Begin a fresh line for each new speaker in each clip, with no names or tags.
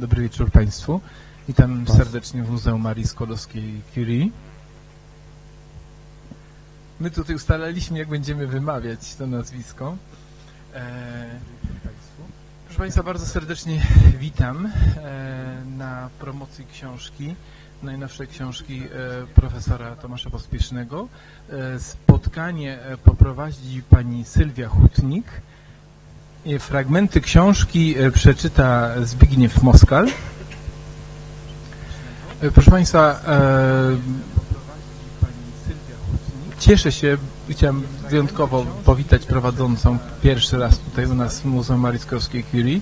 Dobry wieczór Państwu. Witam serdecznie w Muzeum Marii Skłodowskiej-Curie. My tutaj ustalaliśmy, jak będziemy wymawiać to nazwisko. E, proszę Państwa, bardzo serdecznie witam e, na promocji książki, najnowszej książki e, profesora Tomasza Pospiesznego. Spotkanie poprowadzi pani Sylwia Hutnik. E, Fragmenty książki e, przeczyta Zbigniew Moskal. E, Proszę Państwa, cieszę się, chciałem wyjątkowo powitać prowadzącą pierwszy raz tutaj u nas w Muzeum Marii Skłodowskiej-Curie.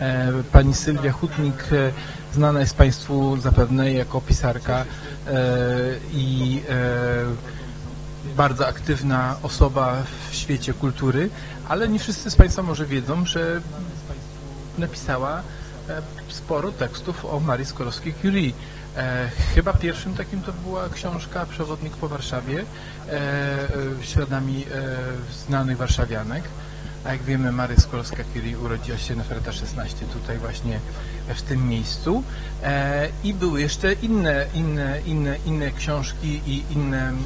E, Pani Sylwia Hutnik znana jest Państwu zapewne jako pisarka i bardzo aktywna osoba w świecie kultury, ale nie wszyscy z Państwa może wiedzą, że napisała e, sporo tekstów o Marii Skłodowskiej-Curie. E, chyba pierwszym takim to była książka Przewodnik po Warszawie e, e, śladami znanych warszawianek. A jak wiemy, Maria Skłodowska-Curie urodziła się na Fereta 16 tutaj właśnie w tym miejscu. E, I były jeszcze inne, inne, inne, inne książki i inne, mm,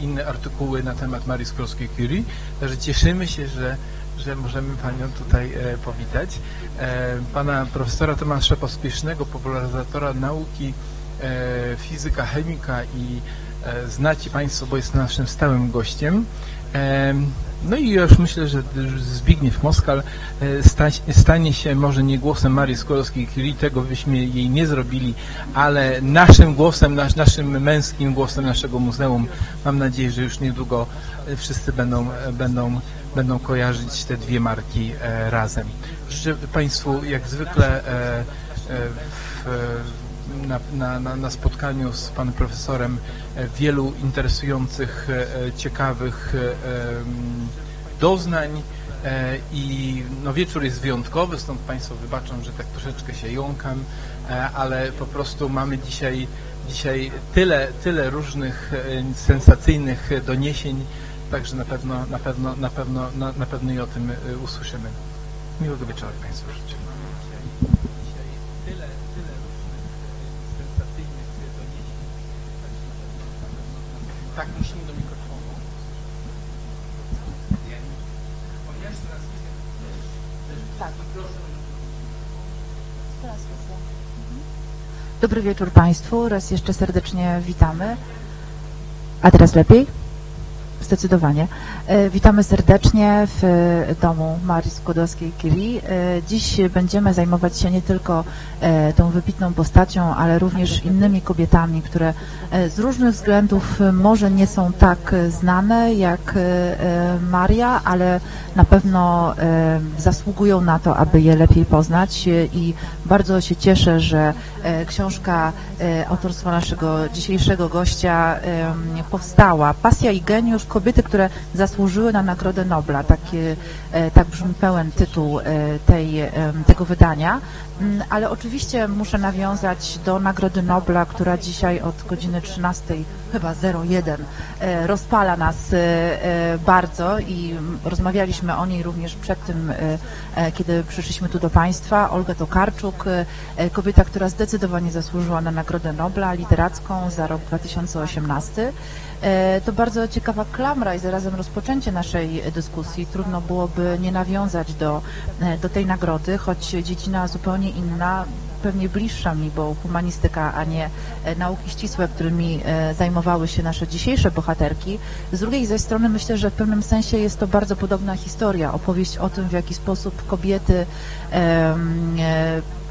inne artykuły na temat Marii Skłodowskiej-Curie. Także cieszymy się, że że możemy Panią tutaj e, powitać. E, pana profesora Tomasza Pospiesznego, popularyzatora nauki, e, fizyka, chemika i e, znacie Państwo, bo jest naszym stałym gościem. No i już myślę, że Zbigniew Moskal e, sta, stanie się może nie głosem Marii Skłodowskiej-Curie, tego byśmy jej nie zrobili, ale naszym głosem, nasz, naszym męskim głosem naszego muzeum. Mam nadzieję, że już niedługo e, wszyscy będą, e, będą będą kojarzyć te dwie marki razem. Życzę Państwu jak zwykle e, w, na, na, na, spotkaniu z Panem Profesorem e, wielu interesujących, e, ciekawych e, doznań i no, wieczór jest wyjątkowy, stąd Państwo wybaczą, że tak troszeczkę się jąkam, ale po prostu mamy dzisiaj, dzisiaj tyle, tyle różnych sensacyjnych doniesień, Także na pewno, na pewno, na pewno, na, na pewno i o tym usłyszymy. Miłego wieczoru Państwu życzę. Tak, musimy do mikrofonu.
Tak. Dobry wieczór Państwu. Raz jeszcze serdecznie witamy. A teraz lepiej? Zdecydowanie. E, Witamy serdecznie w e, domu Marii Skłodowskiej-Curie. E, Dziś będziemy zajmować się nie tylko tą wybitną postacią, ale również innymi kobietami, które z różnych względów może nie są tak znane jak Maria, ale na pewno zasługują na to, aby je lepiej poznać i bardzo się cieszę, że książka autorstwa naszego dzisiejszego gościa powstała. Pasja i geniusz, kobiety, które zasłużyły na Nagrodę Nobla. Takie, e, tak brzmi pełen tytuł e, tej, em, tego wydania. Mm, Ale oczywiście muszę nawiązać do Nagrody Nobla, która dzisiaj od godziny 13, chyba 01, e, rozpala nas e, e, bardzo i rozmawialiśmy o niej również przed tym, e, e, kiedy przyszliśmy tu do Państwa. Olga Tokarczuk, e, e, kobieta, która zdecydowanie zasłużyła na Nagrodę Nobla literacką za rok 2018. E, To bardzo ciekawa klamra i zarazem rozpoczęcie naszej dyskusji. Trudno byłoby nie nawiązać do, e, do tej nagrody, choć dziedzina zupełnie inna, pewnie bliższa mi, bo humanistyka, a nie e, nauki ścisłe, którymi zajmowały się nasze dzisiejsze bohaterki. Z drugiej zaś strony myślę, że w pewnym sensie jest to bardzo podobna historia, opowieść o tym, w jaki sposób kobiety e,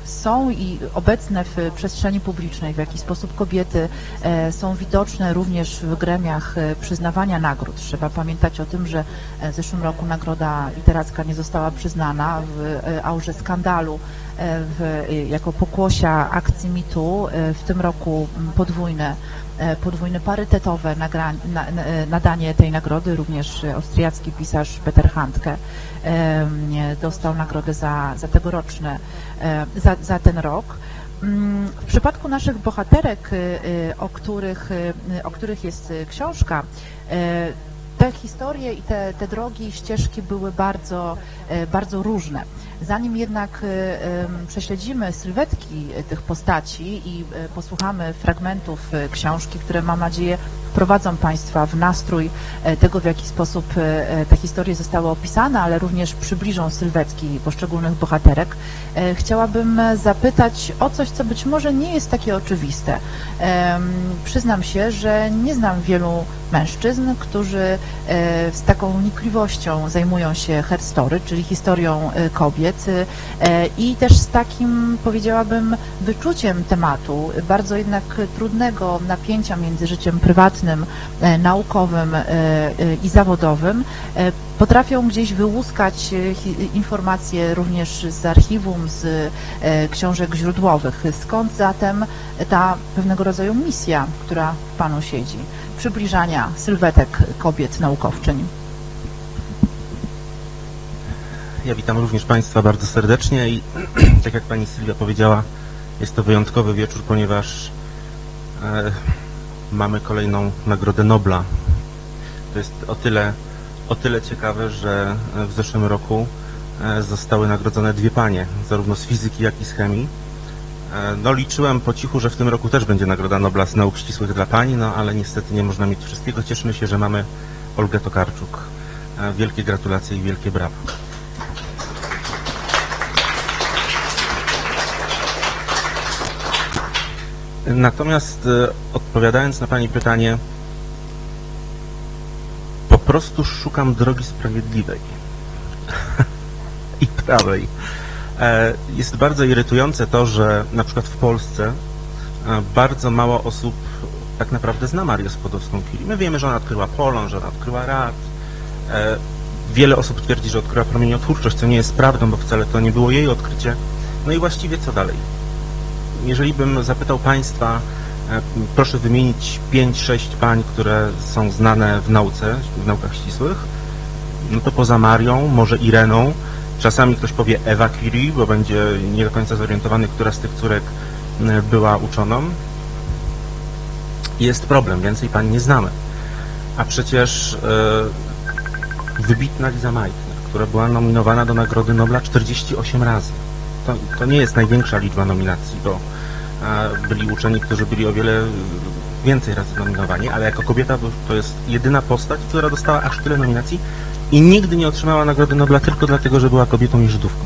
są i obecne w przestrzeni publicznej, w jaki sposób kobiety e, są widoczne również w gremiach e, przyznawania nagród. Trzeba pamiętać o tym, że e, w zeszłym roku nagroda literacka nie została przyznana w aurze skandalu w, jako pokłosia akcji mitu. W tym roku podwójne podwójne parytetowe nadanie tej nagrody, również austriacki pisarz Peter Handke dostał nagrodę za, za tegoroczne, za, za ten rok. Mm, W przypadku naszych bohaterek, e, e, o których, e, o których jest książka, te historie i te, te drogi, ścieżki były bardzo, bardzo różne. Zanim jednak prześledzimy sylwetki tych postaci i posłuchamy fragmentów książki, które mam nadzieję wprowadzą Państwa w nastrój tego, w jaki sposób te historie zostały opisane, ale również przybliżą sylwetki poszczególnych bohaterek, chciałabym zapytać o coś, co być może nie jest takie oczywiste. Przyznam się, że nie znam wielu mężczyzn, którzy z taką wnikliwością zajmują się herstory, czyli historią kobiet i też z takim, powiedziałabym, wyczuciem tematu, bardzo jednak trudnego napięcia między życiem prywatnym, naukowym i zawodowym, potrafią gdzieś wyłuskać informacje również z archiwum, z książek źródłowych. Skąd zatem ta pewnego rodzaju misja, która w Panu siedzi, przybliżania sylwetek kobiet naukowczyń?
Ja witam również Państwa bardzo serdecznie i tak jak Pani Sylwia powiedziała, jest to wyjątkowy wieczór, ponieważ e, mamy kolejną Nagrodę Nobla. To jest o tyle, o tyle ciekawe, że w zeszłym roku e, zostały nagrodzone dwie panie, zarówno z fizyki, jak i z chemii. E, no liczyłem po cichu, że w tym roku też będzie Nagroda Nobla z nauk ścisłych dla pani, no ale niestety nie można mieć wszystkiego. Cieszymy się, że mamy Olgę Tokarczuk. E, wielkie gratulacje i wielkie brawo. Natomiast e, odpowiadając na Pani pytanie, po prostu szukam drogi sprawiedliwej i prawej. E, jest bardzo irytujące to, że na przykład w Polsce e, bardzo mało osób tak naprawdę zna Marię Skłodowską-Curie. My wiemy, że ona odkryła polon, że ona odkryła rad. Wiele osób twierdzi, że odkryła promieniotwórczość, co nie jest prawdą, bo wcale to nie było jej odkrycie. No i właściwie co dalej? jeżeli bym zapytał Państwa, e, proszę wymienić 5-6 pań, które są znane w nauce, w naukach ścisłych, no to poza Marią, może Ireną, czasami ktoś powie Eva Curie, bo będzie nie do końca zorientowany, która z tych córek e, była uczoną. Jest problem, więcej pań nie znamy. A przecież e, wybitna Liza Meitner, która była nominowana do Nagrody Nobla 48 razy to, to nie jest największa liczba nominacji, bo byli uczeni, którzy byli o wiele więcej razy nominowani, ale jako kobieta to jest jedyna postać, która dostała aż tyle nominacji i nigdy nie otrzymała Nagrody Nobla tylko dlatego, że była kobietą i Żydówką.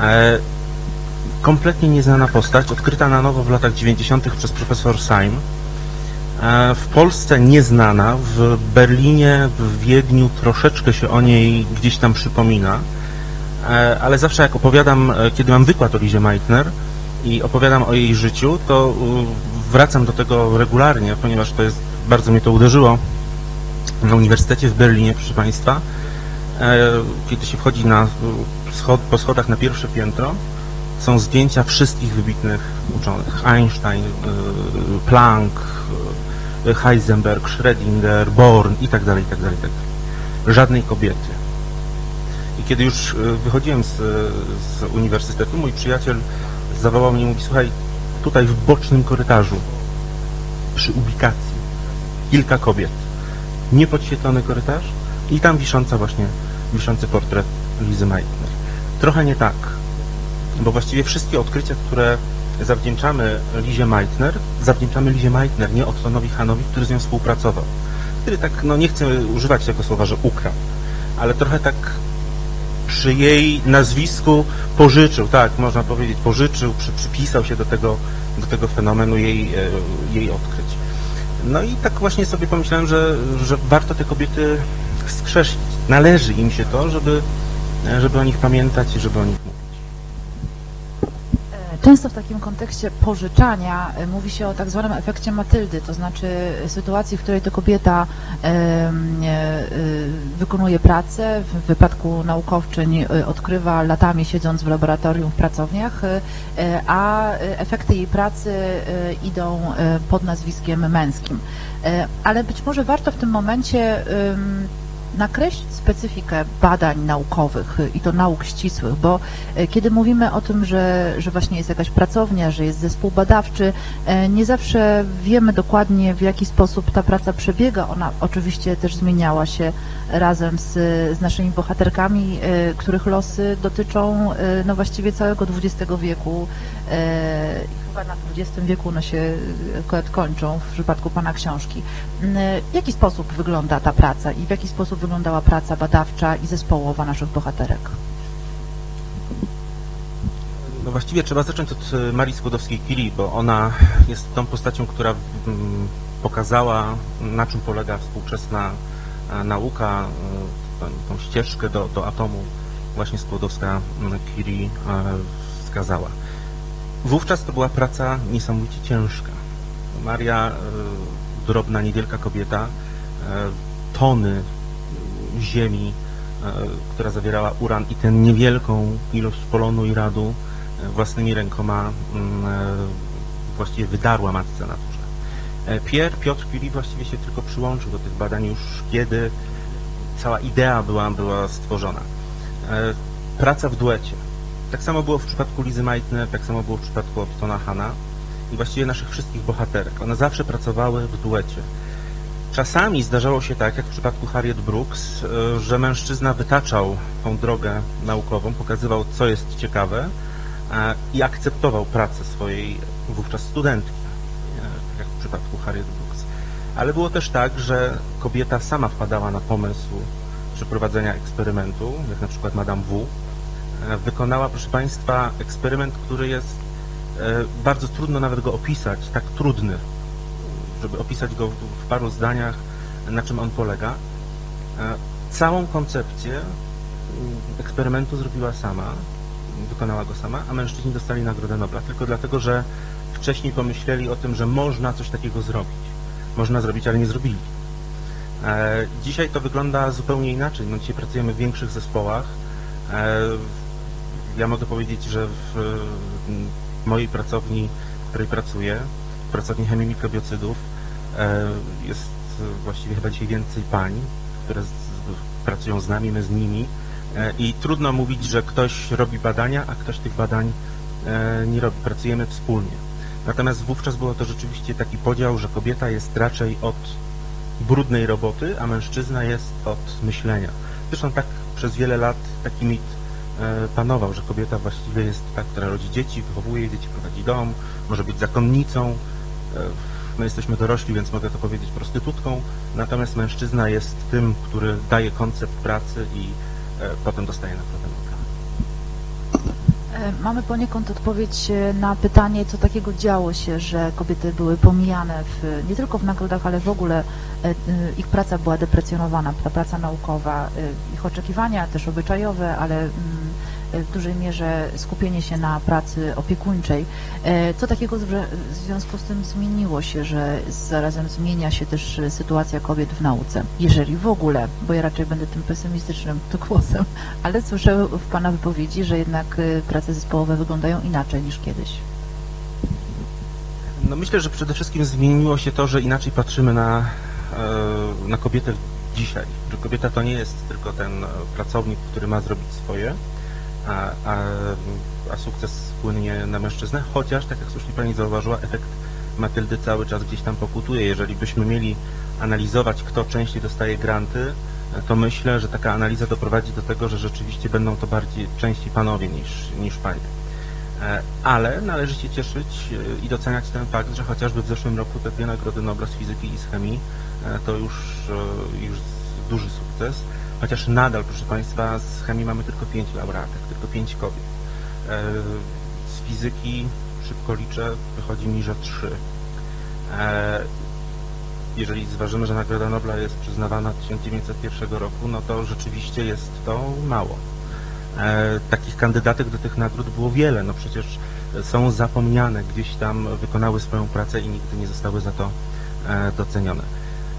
E, kompletnie nieznana postać, odkryta na nowo w latach 90. przez profesor Syme. E, w Polsce nieznana, w Berlinie, w Wiedniu troszeczkę się o niej gdzieś tam przypomina. E, ale zawsze jak opowiadam, e, kiedy mam wykład o Lizie Meitner i opowiadam o jej życiu, to wracam do tego regularnie, ponieważ to jest, bardzo mnie to uderzyło na Uniwersytecie w Berlinie, proszę Państwa, e, kiedy się wchodzi na schod, po schodach na pierwsze piętro, są zdjęcia wszystkich wybitnych uczonych. Einstein, Planck, Heisenberg, Schrödinger, Born i tak dalej, i tak dalej, i tak dalej. Żadnej kobiety. I kiedy już e, wychodziłem z, z uniwersytetu, mój przyjaciel zawołał mnie i mówi, słuchaj, tutaj w bocznym korytarzu, przy ubikacji, kilka kobiet, niepodświetlony korytarz i tam wisząca właśnie, wiszący portret Lizy Meitner. Trochę nie tak, bo właściwie wszystkie odkrycia, które zawdzięczamy Lizie Meitner, zawdzięczamy Lizie Meitner, nie Ottonowi Hanowi, który z nią współpracował. Który tak, no nie chcę używać tego słowa, że ukradł, ale trochę tak przy jej nazwisku pożyczył, tak, można powiedzieć, pożyczył, przy, przypisał się do tego, do tego fenomenu jej, e, jej odkryć. No i tak właśnie sobie pomyślałem, że, że warto te kobiety skrzesić. Należy im się to, żeby, żeby o nich pamiętać i żeby o nich mówić.
Często w takim kontekście pożyczania e, mówi się o tak zwanym efekcie Matyldy, to znaczy sytuacji, w której to kobieta e, wykonuje pracę, w wypadku naukowczyń e, odkrywa latami siedząc w laboratorium w pracowniach, a efekty jej pracy idą pod nazwiskiem męskim. Ale być może warto w tym momencie nakreślić specyfikę badań naukowych i to nauk ścisłych, bo y, kiedy mówimy o tym, że, że właśnie jest jakaś pracownia, że jest zespół badawczy, y, nie zawsze wiemy dokładnie w jaki sposób ta praca przebiega. Ona oczywiście też zmieniała się razem z, z naszymi bohaterkami, y, których losy dotyczą no właściwie całego XX wieku chyba na XX wieku one się y, akurat kończą w przypadku Pana książki. Y, W jaki sposób wygląda ta praca i w jaki sposób wyglądała praca badawcza i zespołowa naszych bohaterek?
No właściwie trzeba zacząć od e, Marii Skłodowskiej-Curie, bo ona jest tą postacią, która mm, pokazała, na czym polega współczesna e, nauka, e, tą, ścieżkę do, do atomu właśnie Skłodowska-Curie e, wskazała. Wówczas to była praca niesamowicie ciężka. Maria, e, drobna, niewielka kobieta, e, tony ziemi, e, która zawierała uran i tę niewielką ilość polonu i radu własnymi rękoma mm, właściwie wydarła matce naturze. Pierre, Piotr Curie właściwie się tylko przyłączył do tych badań już kiedy cała idea była, była stworzona. Praca w duecie. Tak samo było w przypadku Lizy Meitner, tak samo było w przypadku Ottona Hanna i właściwie naszych wszystkich bohaterek. One zawsze pracowały w duecie. Czasami zdarzało się tak, jak w przypadku Harriet Brooks, e, że mężczyzna wytaczał tą drogę naukową, pokazywał, co jest ciekawe e, i akceptował pracę swojej wówczas studentki, e, jak w przypadku Harriet Brooks. Ale było też tak, że kobieta sama wpadała na pomysł przeprowadzenia eksperymentu, jak na przykład Madame W. E, Wykonała, proszę Państwa, eksperyment, który jest e, bardzo trudno nawet go opisać, tak trudny, żeby opisać go w, paru zdaniach, na czym on polega. E, Całą koncepcję mm, eksperymentu zrobiła sama, wykonała go sama, a mężczyźni dostali Nagrodę Nobla tylko dlatego, że wcześniej pomyśleli o tym, że można coś takiego zrobić. Można zrobić, ale nie zrobili. Dzisiaj to wygląda zupełnie inaczej. No, dzisiaj pracujemy w większych zespołach. Ja mogę powiedzieć, że w mojej pracowni, w której pracuję, w pracowni chemii mikrobiocidów, e, jest właściwie chyba dzisiaj więcej pań, które pracują z nami, my z nimi. E, I trudno mówić, że ktoś robi badania, a ktoś tych badań e, nie robi. Pracujemy wspólnie. Natomiast wówczas było to rzeczywiście taki podział, że kobieta jest raczej od brudnej roboty, a mężczyzna jest od myślenia. Zresztą tak przez wiele lat taki mit panował, że kobieta właściwie jest ta, która rodzi dzieci, wychowuje dzieci, prowadzi dom, może być zakonnicą. E, My jesteśmy dorośli, więc mogę to powiedzieć prostytutką, natomiast mężczyzna jest tym, który daje koncept pracy i e, potem dostaje nagrodę Nobla.
E, Mamy poniekąd odpowiedź e, na pytanie, co takiego działo się, że kobiety były pomijane w, nie tylko w nagrodach, ale w ogóle e, e, ich praca była deprecjonowana, ta praca naukowa, e, ich oczekiwania też obyczajowe, ale mm, e, w dużej mierze skupienie się na pracy opiekuńczej. E, Co takiego w związku z tym zmieniło się, że zarazem zmienia się też e, sytuacja kobiet w nauce, jeżeli w ogóle, bo ja raczej będę tym pesymistycznym głosem, ale słyszę w Pana wypowiedzi, że jednak y, prace zespołowe wyglądają inaczej niż kiedyś.
No myślę, że przede wszystkim zmieniło się to, że inaczej patrzymy na, e, na kobietę dzisiaj. Że kobieta to nie jest tylko ten e, pracownik, który ma zrobić swoje, a, a, a sukces płynie na mężczyznę, chociaż, tak jak słusznie Pani zauważyła, efekt Matyldy cały czas gdzieś tam pokutuje. Jeżeli byśmy mieli analizować, kto częściej dostaje granty, to myślę, że taka analiza doprowadzi do tego, że rzeczywiście będą to bardziej częściej panowie niż, niż panie. Ale należy się cieszyć e, i doceniać ten fakt, że chociażby w zeszłym roku te dwie nagrody Nobla z fizyki i z chemii e, to już, e, już duży sukces. Chociaż nadal, proszę Państwa, z chemii mamy tylko pięć laureatek, tylko pięć kobiet. E, Z fizyki, szybko liczę, wychodzi mi, że trzy. E, Jeżeli zważymy, że Nagroda Nobla jest przyznawana 1901 roku, no to rzeczywiście jest to mało. E, takich kandydatek do tych nagród było wiele. No przecież są zapomniane, gdzieś tam wykonały swoją pracę i nigdy nie zostały za to docenione.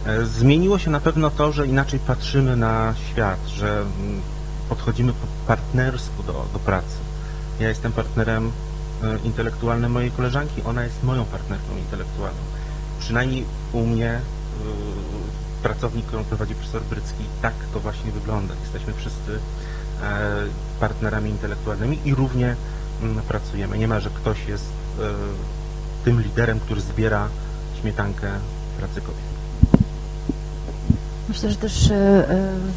E, zmieniło się na pewno to, że inaczej patrzymy na świat, że mm, podchodzimy po partnersku do, do pracy. Ja jestem partnerem e, intelektualnym mojej koleżanki, ona jest moją partnerką intelektualną. Przynajmniej u mnie e, pracowni, którą prowadzi profesor Brycki, tak to właśnie wygląda. Jesteśmy wszyscy partnerami intelektualnymi i równie mm, pracujemy. Nie ma, że ktoś jest tym liderem, który zbiera śmietankę pracy kobiet.
Myślę, że też e,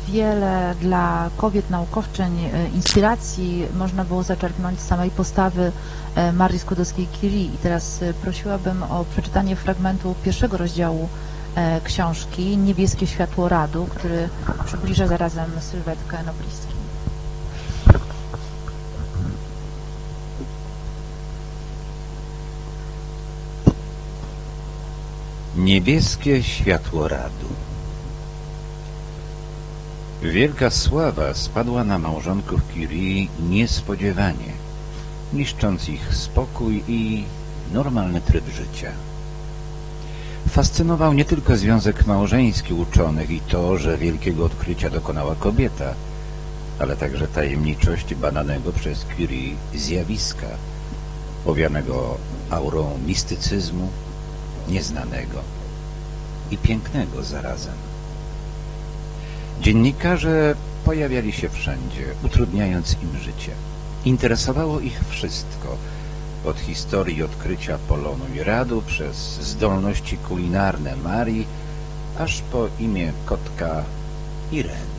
wiele dla kobiet naukowczyń e, inspiracji można było zaczerpnąć z samej postawy e, Marii Skłodowskiej-Curie. I teraz prosiłabym o przeczytanie fragmentu pierwszego rozdziału książki Niebieskie światło radu, który przybliża zarazem sylwetkę noblistki.
Niebieskie światło radu. Wielka sława spadła na małżonków Curie niespodziewanie, niszcząc ich spokój i normalny tryb życia. Fascynował nie tylko związek małżeński uczonych i to, że wielkiego odkrycia dokonała kobieta, ale także tajemniczość badanego przez Curie zjawiska, owianego aurą mistycyzmu, nieznanego i pięknego zarazem. Dziennikarze pojawiali się wszędzie, utrudniając im życie. Interesowało ich wszystko, od historii odkrycia Polonu i Radu, przez zdolności kulinarne Marii, aż po imię kotka Irene.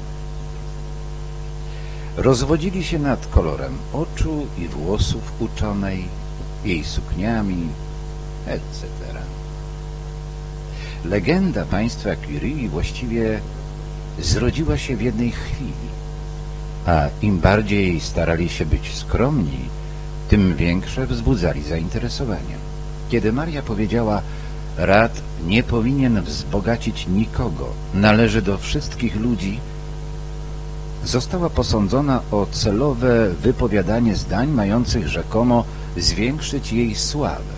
Rozwodzili się nad kolorem oczu i włosów uczonej, jej sukniami, etc. Legenda państwa Curie właściwie zrodziła się w jednej chwili, a im bardziej starali się być skromni, tym większe wzbudzali zainteresowanie. Kiedy Maria powiedziała, Rad nie powinien wzbogacić nikogo, należy do wszystkich ludzi, została posądzona o celowe wypowiadanie zdań mających rzekomo zwiększyć jej sławę.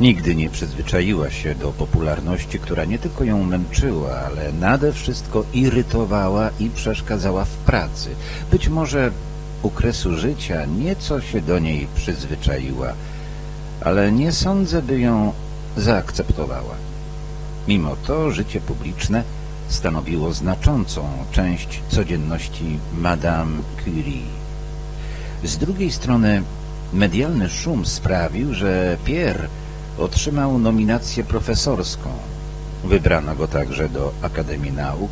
Nigdy nie przyzwyczaiła się do popularności, która nie tylko ją męczyła, ale nade wszystko irytowała i przeszkadzała w pracy. Być może u kresu życia nieco się do niej przyzwyczaiła, ale nie sądzę, by ją zaakceptowała. Mimo to życie publiczne stanowiło znaczącą część codzienności Madame Curie. Z drugiej strony medialny szum sprawił, że Pierre otrzymał nominację profesorską. Wybrano go także do Akademii Nauk,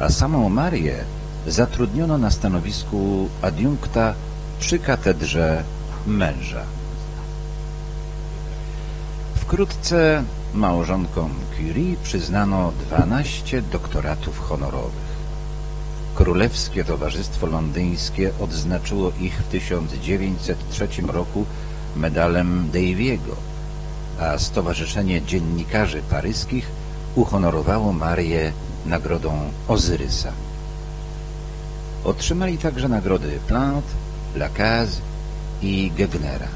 a samą Marię zatrudniono na stanowisku adiunkta przy katedrze męża. Wkrótce małżonkom Curie przyznano 12 doktoratów honorowych. Królewskie Towarzystwo Londyńskie odznaczyło ich w 1903 roku medalem Daviego, a Stowarzyszenie Dziennikarzy Paryskich uhonorowało Marię nagrodą Ozyrysa. Otrzymali także nagrody Plante, Lacaze i Gegnera.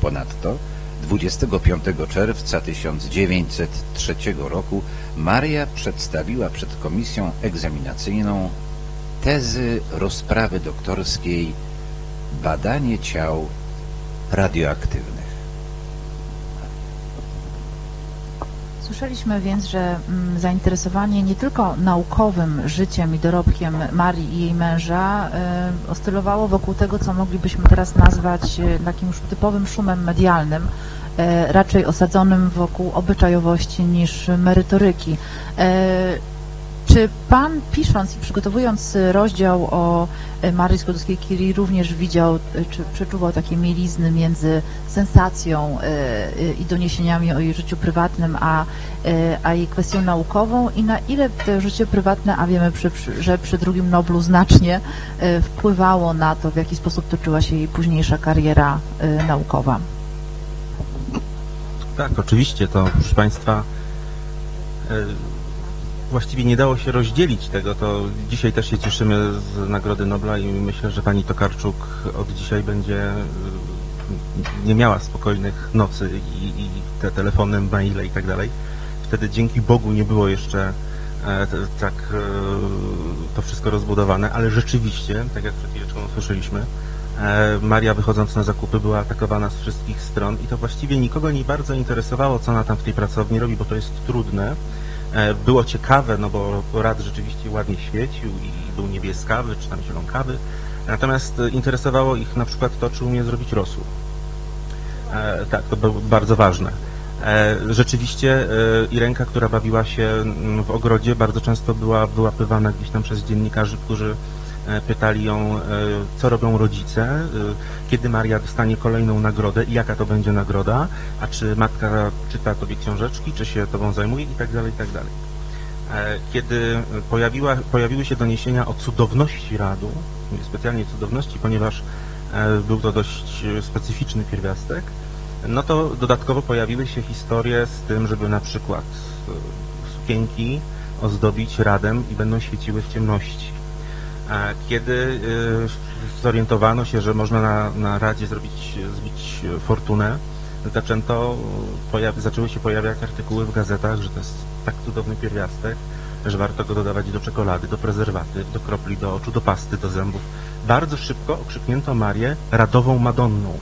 Ponadto 25 czerwca 1903 roku Maria przedstawiła przed komisją egzaminacyjną tezy rozprawy doktorskiej Badanie ciał radioaktywnych.
Słyszeliśmy więc, że mm, zainteresowanie nie tylko naukowym życiem i dorobkiem Marii i jej męża y, oscylowało wokół tego, co moglibyśmy teraz nazwać y, takim już typowym szumem medialnym, y, raczej osadzonym wokół obyczajowości niż merytoryki. Y, czy Pan, pisząc i przygotowując rozdział o e, Marii Skłodowskiej-Curie, również widział, e, czy przeczuwał takie mielizny między sensacją i doniesieniami o jej życiu prywatnym, a, a jej kwestią naukową i na ile to życie prywatne, a wiemy, przy, że przy drugim Noblu znacznie wpływało na to, w jaki sposób toczyła się jej późniejsza kariera naukowa?
Tak, oczywiście, to proszę Państwa właściwie nie dało się rozdzielić tego, to dzisiaj też się cieszymy z Nagrody Nobla i myślę, że pani Tokarczuk od dzisiaj będzie nie miała spokojnych nocy i, i te telefony, maile i tak dalej. Wtedy dzięki Bogu nie było jeszcze e, tak e, to wszystko rozbudowane, ale rzeczywiście, tak jak przed chwileczką usłyszeliśmy, E, Maria wychodząc na zakupy była atakowana z wszystkich stron i to właściwie nikogo nie bardzo interesowało, co ona tam w tej pracowni robi, bo to jest trudne. E, Było ciekawe, no bo rad rzeczywiście ładnie świecił i był niebieskawy, czy tam zielonkawy. Natomiast e, interesowało ich na przykład to, czy umie zrobić rosół. E, tak, to było bardzo ważne. Rzeczywiście Irenka, która bawiła się mm, w ogrodzie, bardzo często była wyłapywana gdzieś tam przez dziennikarzy, którzy pytali ją, e, co robią rodzice, e, kiedy Maria dostanie kolejną nagrodę i jaka to będzie nagroda, a czy matka czyta tobie książeczki, czy się tobą zajmuje i tak dalej, i tak dalej. E, Kiedy pojawiła, pojawiły się doniesienia o cudowności Radu, specjalnie cudowności, ponieważ e, był to dość e, specyficzny pierwiastek, no to dodatkowo pojawiły się historie z tym, żeby na przykład e, sukienki ozdobić radem i będą świeciły w ciemności. Kiedy e, zorientowano się, że można na, na Radzie zrobić, zbić fortunę, zaczęto, zaczęły się pojawiać artykuły w gazetach, że to jest tak cudowny pierwiastek, że warto go dodawać do czekolady, do prezerwatyw, do kropli do oczu, do pasty, do zębów. Bardzo szybko okrzyknięto Marię Radową Madonną.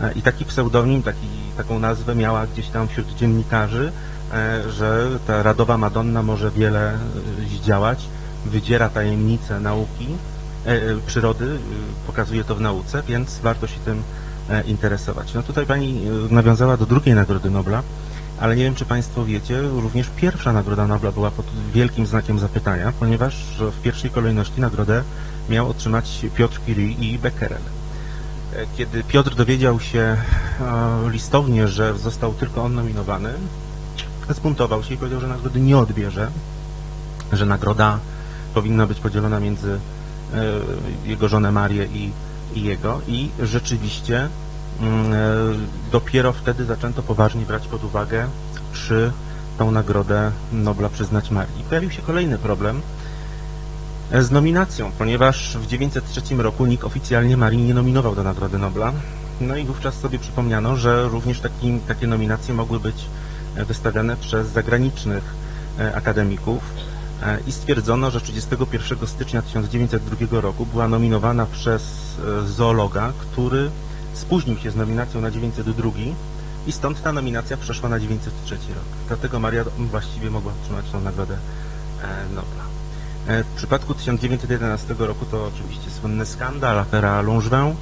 E, I taki pseudonim, taki, taką nazwę miała gdzieś tam wśród dziennikarzy, e, że ta Radowa Madonna może wiele e, zdziałać, wydziera tajemnice nauki, e, e, przyrody, e, pokazuje to w nauce, więc warto się tym interesować. No tutaj Pani nawiązała do drugiej Nagrody Nobla, ale nie wiem, czy Państwo wiecie, również pierwsza Nagroda Nobla była pod wielkim znakiem zapytania, ponieważ w pierwszej kolejności nagrodę miał otrzymać Piotr Curie i Becquerel. Kiedy Piotr dowiedział się listownie, że został tylko on nominowany, zbuntował się i powiedział, że nagrody nie odbierze, że nagroda powinna być podzielona między e, jego żonę Marię i, i jego i rzeczywiście mm, e, dopiero wtedy zaczęto poważnie brać pod uwagę, czy tą nagrodę Nobla przyznać Marii. Pojawił się kolejny problem, z nominacją, ponieważ w 1903 roku nikt oficjalnie Marii nie nominował do Nagrody Nobla. No i wówczas sobie przypomniano, że również taki, takie nominacje mogły być e, wystawiane przez zagranicznych e, akademików e, i stwierdzono, że 31 stycznia 1902 roku była nominowana przez e, zoologa, który spóźnił się z nominacją na 902 i stąd ta nominacja przeszła na 903 rok. Dlatego Maria właściwie mogła otrzymać tą nagrodę e, Nobla. E, W przypadku 1911 roku to oczywiście słynny skandal, afera Longevin,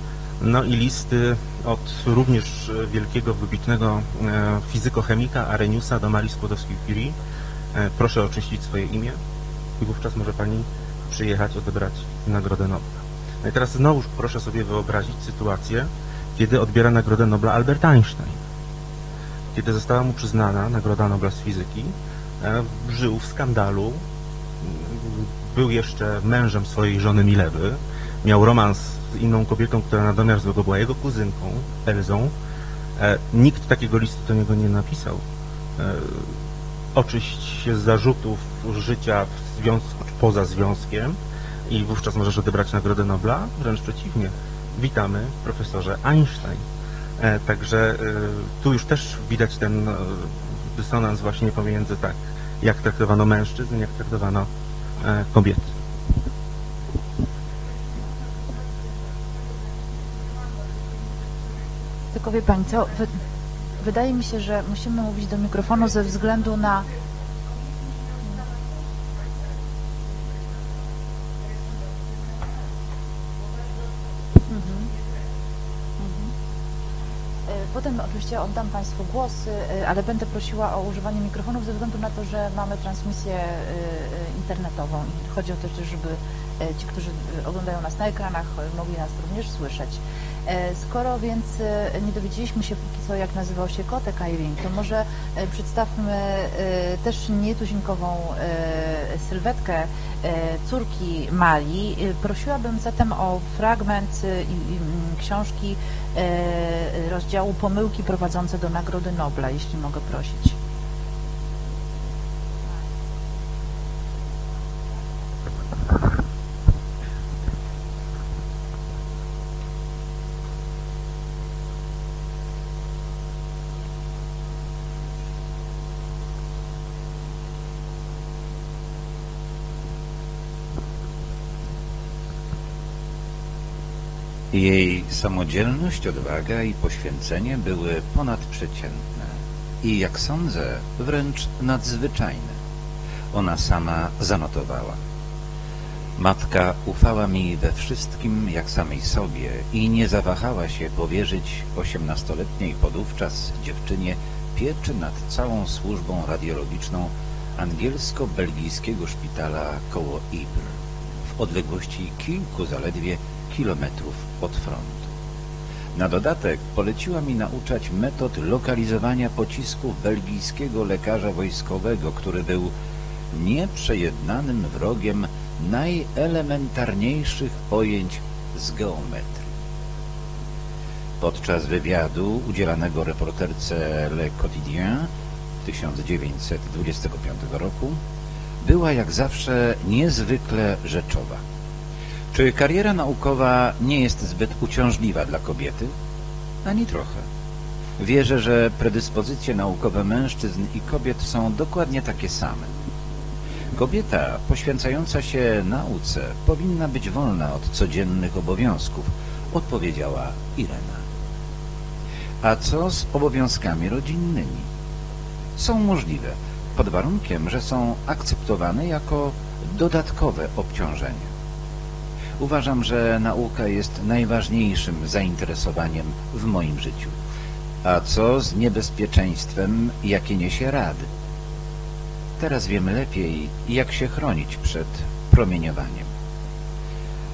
no i listy od również e, wielkiego, wybitnego e, fizykochemika Areniusa do Marii Skłodowskiej-Curie. E, Proszę oczyścić swoje imię i wówczas może Pani przyjechać odebrać Nagrodę Nobla. No i teraz znowu proszę sobie wyobrazić sytuację, kiedy odbiera Nagrodę Nobla Albert Einstein. Kiedy została mu przyznana Nagroda Nobla z fizyki, e, żył w skandalu, był jeszcze mężem swojej żony Milewy, miał romans z inną kobietą, która na domiar złego była jego kuzynką, Elzą. E, nikt takiego listu do niego nie napisał. Oczyść się z zarzutów życia w związku czy poza związkiem i wówczas możesz odebrać Nagrodę Nobla. Wręcz przeciwnie. Witamy, profesorze Einstein. E, także e, tu już też widać ten e, dysonans właśnie pomiędzy tak, jak traktowano mężczyzn, jak traktowano kobiety.
Tylko wie Pani co, wydaje mi się, że musimy mówić do mikrofonu ze względu na... Mhm. Mhm. E, Potem oczywiście oddam Państwu głos, e, ale będę prosiła o używanie mikrofonów ze względu na to, że mamy transmisję e, internetową i chodzi o to żeby ci, którzy oglądają nas na ekranach, mogli nas również słyszeć. E, Skoro więc e, nie dowiedzieliśmy się póki co, jak nazywał się kotek Irene, to może e, przedstawmy też nietuzinkową sylwetkę córki Mali. Prosiłabym zatem o fragment książki rozdziału Pomyłki prowadzące do Nagrody Nobla, jeśli mogę prosić.
Jej samodzielność, odwaga i poświęcenie były ponadprzeciętne i, jak sądzę, wręcz nadzwyczajne. Ona sama zanotowała. Matka ufała mi we wszystkim jak samej sobie i nie zawahała się powierzyć osiemnastoletniej podówczas dziewczynie pieczy nad całą służbą radiologiczną angielsko-belgijskiego szpitala koło Ypres w odległości kilku zaledwie kilometrów od frontu. Na dodatek poleciła mi nauczać metod lokalizowania pocisków belgijskiego lekarza wojskowego, który był nieprzejednanym wrogiem najelementarniejszych pojęć z geometrii. Podczas wywiadu udzielanego reporterce Le Quotidien 1925 roku była jak zawsze niezwykle rzeczowa. Czy kariera naukowa nie jest zbyt uciążliwa dla kobiety? Ani trochę. Wierzę, że predyspozycje naukowe mężczyzn i kobiet są dokładnie takie same. Kobieta poświęcająca się nauce powinna być wolna od codziennych obowiązków, odpowiedziała Irena. A co z obowiązkami rodzinnymi? Są możliwe, pod warunkiem, że są akceptowane jako dodatkowe obciążenie. Uważam, że nauka jest najważniejszym zainteresowaniem w moim życiu. A co z niebezpieczeństwem, jakie niesie rady? Teraz wiem lepiej, jak się chronić przed promieniowaniem.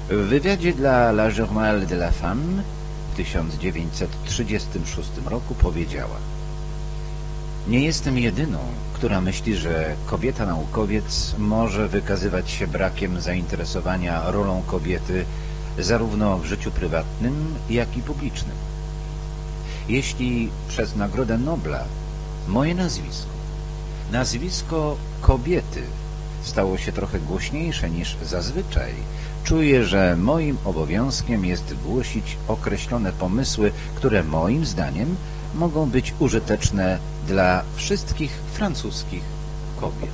W wywiadzie dla La Journal de la Femme w 1936 roku powiedziała Nie jestem jedyną, która myśli, że kobieta naukowiec może wykazywać się brakiem zainteresowania rolą kobiety zarówno w życiu prywatnym, jak i publicznym. Jeśli przez Nagrodę Nobla moje nazwisko nazwisko kobiety stało się trochę głośniejsze niż zazwyczaj, czuję, że moim obowiązkiem jest głosić określone pomysły, które moim zdaniem mogą być użyteczne dla wszystkich francuskich kobiet.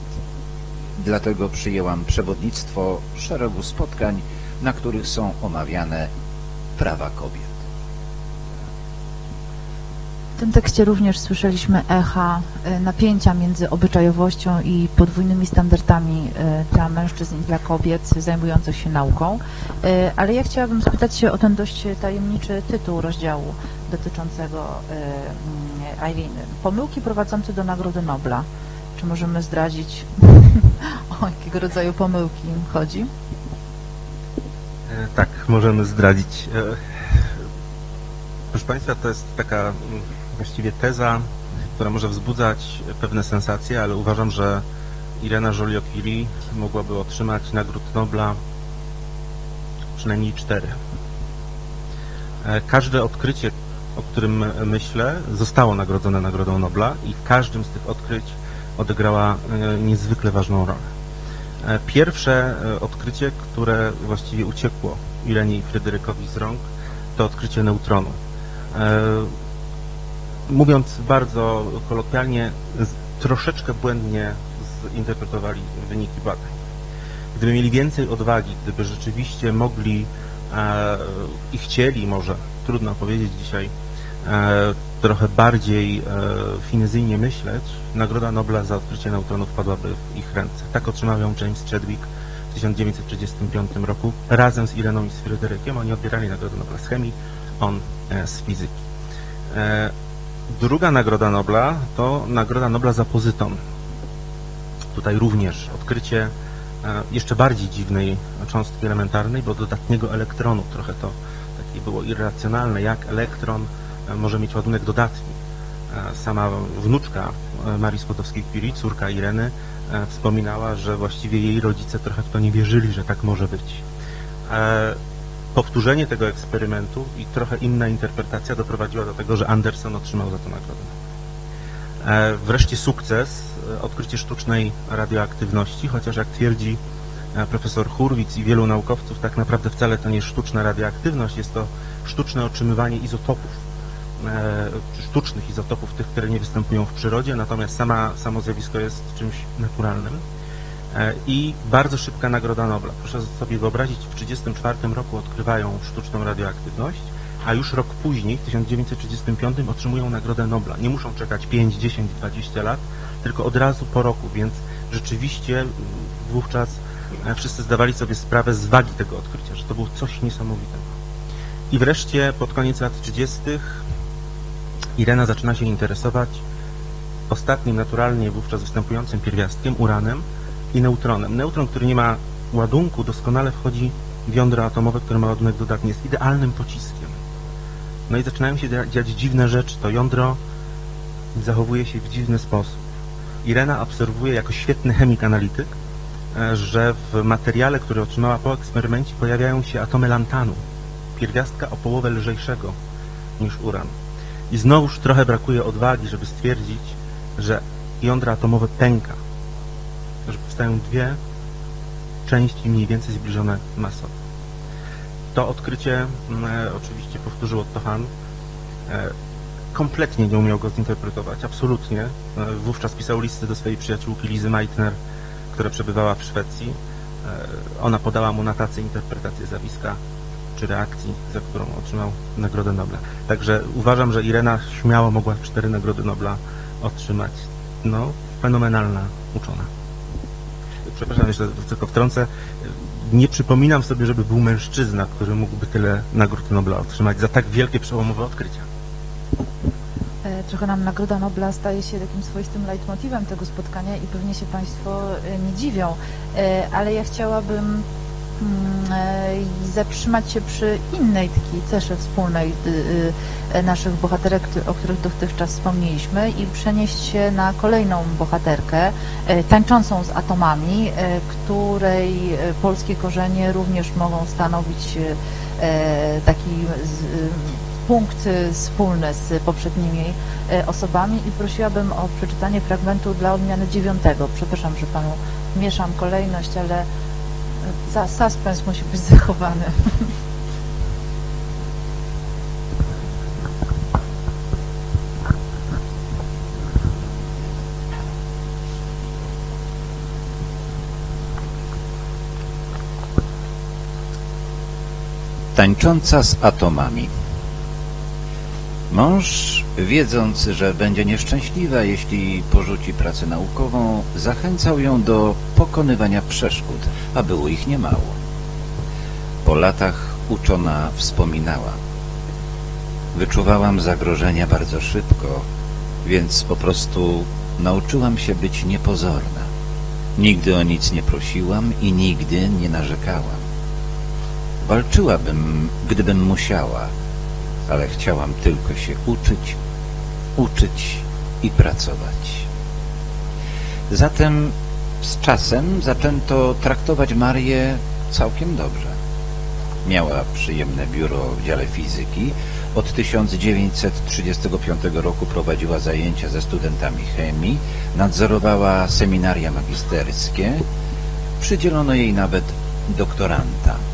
Dlatego przyjęłam przewodnictwo szeregu spotkań, na których są omawiane prawa kobiet.
Tym tekście również słyszeliśmy echa e, napięcia między obyczajowością i podwójnymi standardami e, dla mężczyzn i dla kobiet zajmujących się nauką. E, ale ja chciałabym spytać się o ten dość tajemniczy tytuł rozdziału dotyczącego mm, Irene. Pomyłki prowadzące do Nagrody Nobla. Czy możemy zdradzić, o jakiego rodzaju pomyłki chodzi?
Tak, możemy zdradzić. Proszę Państwa, to jest taka mm, właściwie teza, która może wzbudzać pewne sensacje, ale uważam, że Irena Joliot-Curie mogłaby otrzymać nagród Nobla przynajmniej cztery. E, każde odkrycie, o którym myślę, zostało nagrodzone Nagrodą Nobla i w każdym z tych odkryć odegrała e, niezwykle ważną rolę. E, pierwsze odkrycie, które właściwie uciekło Irenie i Fryderykowi z rąk, to odkrycie neutronu mówiąc bardzo kolokwialnie, troszeczkę błędnie zinterpretowali wyniki badań. Gdyby mieli więcej odwagi, gdyby rzeczywiście mogli e, i chcieli może, trudno powiedzieć dzisiaj, e, trochę bardziej e, finezyjnie myśleć, Nagroda Nobla za odkrycie neutronów padłaby w ich ręce. Tak otrzymał ją James Chadwick w 1935 roku razem z Ireną i z Fryderykiem. Oni odbierali Nagrodę Nobla z chemii, on z fizyki. Druga Nagroda Nobla to Nagroda Nobla za pozyton. Tutaj również odkrycie e, jeszcze bardziej dziwnej cząstki elementarnej, bo dodatniego elektronu. Trochę to takie było irracjonalne, jak elektron e, może mieć ładunek dodatni. E, sama wnuczka Marii Skłodowskiej-Curie, córka Ireny, wspominała, że właściwie jej rodzice trochę w to nie wierzyli, że tak może być powtórzenie tego eksperymentu i trochę inna interpretacja doprowadziła do tego, że Anderson otrzymał za to nagrodę. E, wreszcie sukces, e, odkrycie sztucznej radioaktywności, chociaż jak twierdzi e, profesor Hurwitz i wielu naukowców, tak naprawdę wcale to nie jest sztuczna radioaktywność, jest to sztuczne otrzymywanie izotopów, czy sztucznych izotopów, tych, które nie występują w przyrodzie, natomiast sama, samo zjawisko jest czymś naturalnym. E, I bardzo szybka Nagroda Nobla. Proszę sobie wyobrazić, w 1934 roku odkrywają sztuczną radioaktywność, a już rok później, w 1935 otrzymują Nagrodę Nobla. Nie muszą czekać 5, 10, 20 lat, tylko od razu po roku, więc rzeczywiście wówczas e, wszyscy zdawali sobie sprawę z wagi tego odkrycia, że to było coś niesamowitego. I wreszcie pod koniec lat 30. Irena zaczyna się interesować ostatnim naturalnie wówczas występującym pierwiastkiem, uranem i neutronem. Neutron, który nie ma ładunku, doskonale wchodzi w jądro atomowe, które ma ładunek dodatni. Jest idealnym pociskiem. No i zaczynają się dziać dziwne rzeczy. To jądro zachowuje się w dziwny sposób. Irena obserwuje jako świetny chemik analityk, e, że w materiale, który otrzymała po eksperymencie pojawiają się atomy lantanu, pierwiastka o połowę lżejszego niż uran. I znowuż trochę brakuje odwagi, żeby stwierdzić, że jądra atomowe pęka, powstają dwie części mniej więcej zbliżone masowo. To odkrycie e, oczywiście powtórzył Otto Hahn. E, kompletnie nie umiał go zinterpretować, absolutnie. E, wówczas pisał listy do swojej przyjaciółki Lizy Meitner, która przebywała w Szwecji. Ona podała mu na tacy interpretację zjawiska czy reakcji, za którą otrzymał Nagrodę Nobla. Także uważam, że Irena śmiało mogła cztery Nagrody Nobla otrzymać. No, fenomenalna uczona. Przepraszam, jeszcze tylko wtrącę. Nie przypominam sobie, żeby był mężczyzna, który mógłby tyle nagród Nobla otrzymać za tak wielkie przełomowe odkrycia.
E, trochę nam Nagroda Nobla staje się takim swoistym leitmotivem tego spotkania i pewnie się Państwo e, nie dziwią, e, ale ja chciałabym zatrzymać się przy innej takiej cesze wspólnej y, y, naszych bohaterek, o których dotychczas wspomnieliśmy i przenieść się na kolejną bohaterkę, e, tańczącą z atomami, e, której polskie korzenie również mogą stanowić taki punkt wspólny z poprzednimi osobami i prosiłabym o przeczytanie fragmentu dla odmiany dziewiątego. Przepraszam, że Panu mieszam kolejność, ale za suspens musi być zachowany.
Tańcząca z atomami Mąż, wiedząc, że będzie nieszczęśliwa, jeśli porzuci pracę naukową, zachęcał ją do pokonywania przeszkód, a było ich niemało. Po latach uczona wspominała. Wyczuwałam zagrożenia bardzo szybko, więc po prostu nauczyłam się być niepozorna. Nigdy o nic nie prosiłam i nigdy nie narzekałam. Walczyłabym, gdybym musiała, ale chciałam tylko się uczyć, uczyć i pracować. Zatem z czasem zaczęto traktować Marię całkiem dobrze. Miała przyjemne biuro w dziale fizyki. Od 1935 roku prowadziła zajęcia ze studentami chemii, nadzorowała seminaria magisterskie. Przydzielono jej nawet doktoranta.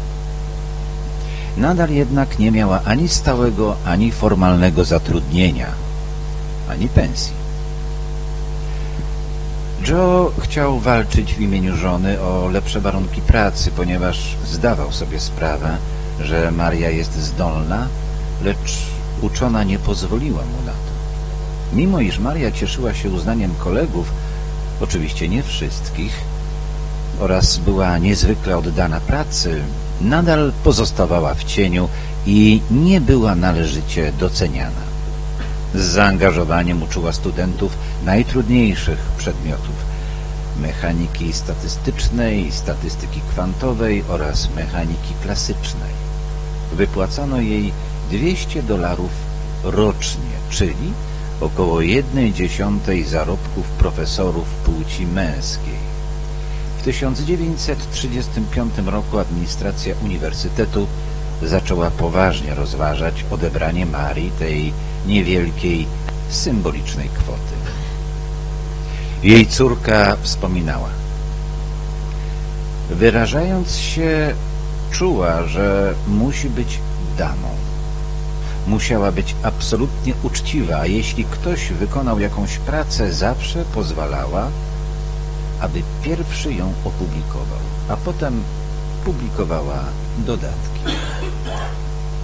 Nadal jednak nie miała ani stałego, ani formalnego zatrudnienia, ani pensji. Joe chciał walczyć w imieniu żony o lepsze warunki pracy, ponieważ zdawał sobie sprawę, że Maria jest zdolna, lecz uczona nie pozwoliła mu na to. Mimo iż Maria cieszyła się uznaniem kolegów, oczywiście nie wszystkich, oraz była niezwykle oddana pracy, nadal pozostawała w cieniu i nie była należycie doceniana. Z zaangażowaniem uczyła studentów najtrudniejszych przedmiotów mechaniki statystycznej, statystyki kwantowej oraz mechaniki klasycznej. Wypłacano jej 200 dolarów rocznie, czyli około jednej dziesiątej zarobków profesorów płci męskiej. 1935 roku administracja uniwersytetu zaczęła poważnie rozważać odebranie Marii tej niewielkiej, symbolicznej kwoty. Jej córka wspominała. Wyrażając się, czuła, że musi być damą. Musiała być absolutnie uczciwa, a jeśli ktoś wykonał jakąś pracę, zawsze pozwalała aby pierwszy ją opublikował, a potem publikowała dodatki.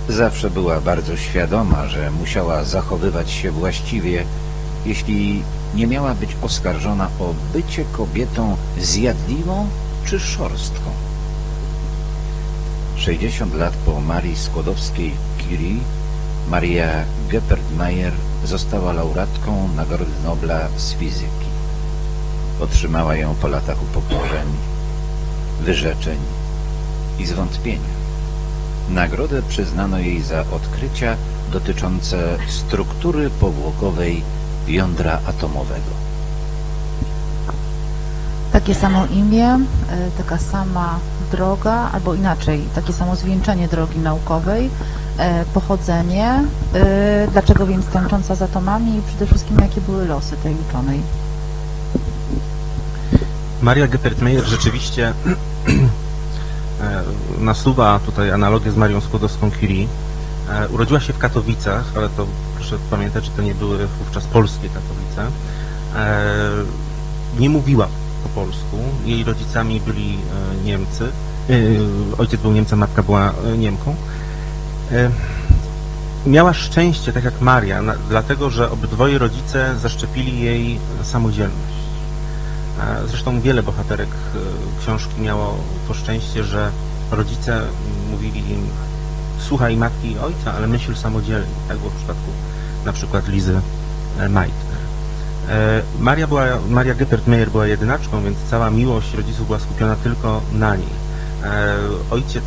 Zawsze była bardzo świadoma, że musiała zachowywać się właściwie, jeśli nie miała być oskarżona o bycie kobietą zjadliwą czy szorstką. 60 lat po Marii Skłodowskiej-Curie Maria Geppert-Mayer została laureatką Nagrody Nobla z fizyki. Otrzymała ją po latach upokorzeń, wyrzeczeń i zwątpienia. Nagrodę przyznano jej za odkrycia dotyczące struktury powłokowej jądra atomowego.
Takie samo imię, e, taka sama droga, albo inaczej, takie samo zwieńczenie drogi naukowej, e, pochodzenie, e, dlaczego więc tańcząca z atomami i przede wszystkim jakie były losy tej uczonej.
Maria Geppert-Meyer rzeczywiście nasuwa tutaj analogię z Marią Skłodowską-Curie. Urodziła się w Katowicach, ale to proszę pamiętać, że to nie były wówczas polskie Katowice. Nie mówiła po polsku. Jej rodzicami byli e, Niemcy. E, ojciec był Niemcem, matka była e, Niemką. Miała szczęście, tak jak Maria, dlatego, że obydwoje rodzice zaszczepili jej samodzielność. Zresztą wiele bohaterek książki miało to szczęście, że rodzice mówili im słuchaj matki i ojca, ale myśl samodzielnie. Tak było w przypadku na przykład Lizy Majt. E, Maria, była, Maria Geppert-Meyer była jedynaczką, więc cała miłość rodziców była skupiona tylko na niej. E, ojciec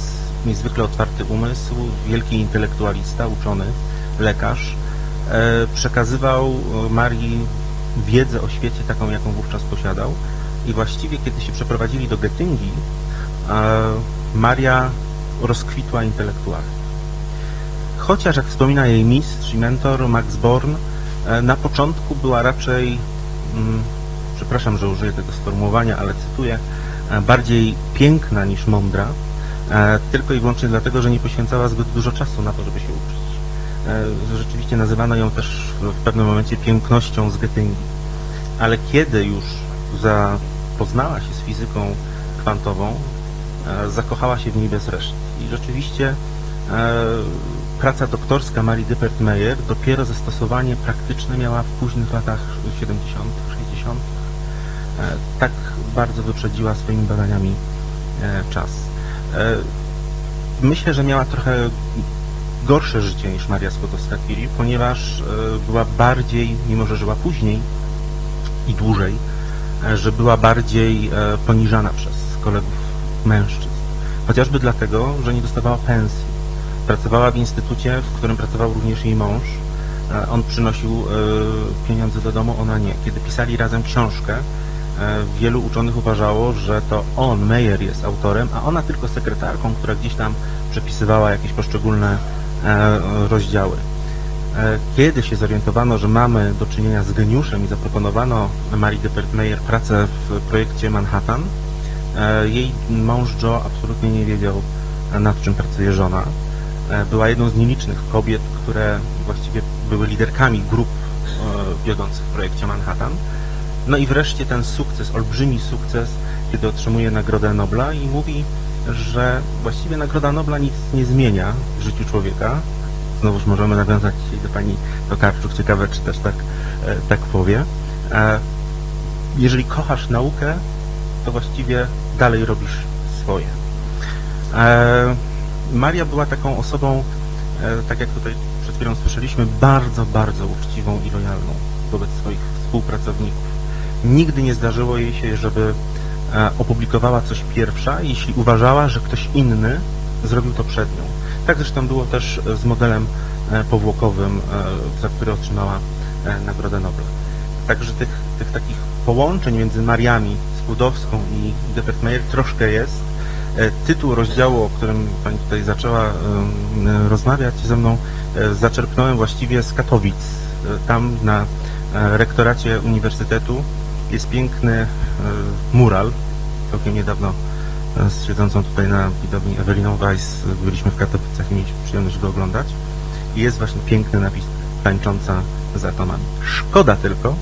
niezwykle otwarty umysł, wielki intelektualista, uczony, lekarz, e, przekazywał Marii wiedzę o świecie taką, jaką wówczas posiadał i właściwie, kiedy się przeprowadzili do Getyngi, Maria rozkwitła intelektualnie. Chociaż, jak wspomina jej mistrz i mentor Max Born, E, na początku była raczej, mm, przepraszam, że użyję tego sformułowania, ale cytuję, e, bardziej piękna niż mądra, e, tylko i wyłącznie dlatego, że nie poświęcała zbyt dużo czasu na to, żeby się uczyć. Rzeczywiście nazywano ją też w pewnym momencie pięknością z Getyngi. Ale kiedy już zapoznała się z fizyką kwantową, zakochała się w niej bez reszty. I rzeczywiście praca doktorska Marii Deppert-Meyer dopiero zastosowanie praktyczne miała w późnych latach 70., 60. E, tak bardzo wyprzedziła swoimi badaniami e, czas. E, myślę, że miała trochę gorsze życie niż Maria Skłodowska-Curie, ponieważ była bardziej, mimo że żyła później i dłużej, że była bardziej poniżana przez kolegów mężczyzn. Chociażby dlatego, że nie dostawała pensji Pracowała w instytucie, w którym pracował również jej mąż. E, on przynosił e, pieniądze do domu, ona nie. Kiedy pisali razem książkę, e, wielu uczonych uważało, że to on, Meyer, jest autorem, a ona tylko sekretarką, która gdzieś tam przepisywała jakieś poszczególne rozdziały. Kiedy się zorientowano, że mamy do czynienia z geniuszem i zaproponowano Marii Geppert-Meyer pracę w projekcie Manhattan, jej mąż Joe absolutnie nie wiedział, nad czym pracuje żona. E, była jedną z nielicznych kobiet, które właściwie były liderkami grup e, wiodących w projekcie Manhattan. No i wreszcie ten sukces, olbrzymi sukces, kiedy otrzymuje Nagrodę Nobla i mówi, że właściwie Nagroda Nobla nic nie zmienia w życiu człowieka. Znowuż możemy nawiązać do pani Tokarczuk, ciekawe czy też tak, e, tak powie. Jeżeli kochasz naukę, to właściwie dalej robisz swoje. Maria była taką osobą, e, tak jak tutaj przed chwilą słyszeliśmy, bardzo, bardzo uczciwą i lojalną wobec swoich współpracowników. Nigdy nie zdarzyło jej się, żeby e, opublikowała coś pierwsza, jeśli uważała, że ktoś inny zrobił to przed nią. Tak zresztą było też z modelem e, powłokowym, za który otrzymała Nagrodę Nobla. Także tych, tych takich połączeń między Mariami Skłodowską i Meyer troszkę jest, E, tytuł rozdziału, o którym Pani tutaj zaczęła rozmawiać ze mną, e, zaczerpnąłem właściwie z Katowic. E, tam na rektoracie uniwersytetu jest piękny mural, całkiem niedawno z siedzącą tutaj na widowni Eweliną Weiss byliśmy w Katowicach i mieliśmy przyjemność go oglądać. I jest właśnie piękny napis tańcząca z atomami. Szkoda tylko,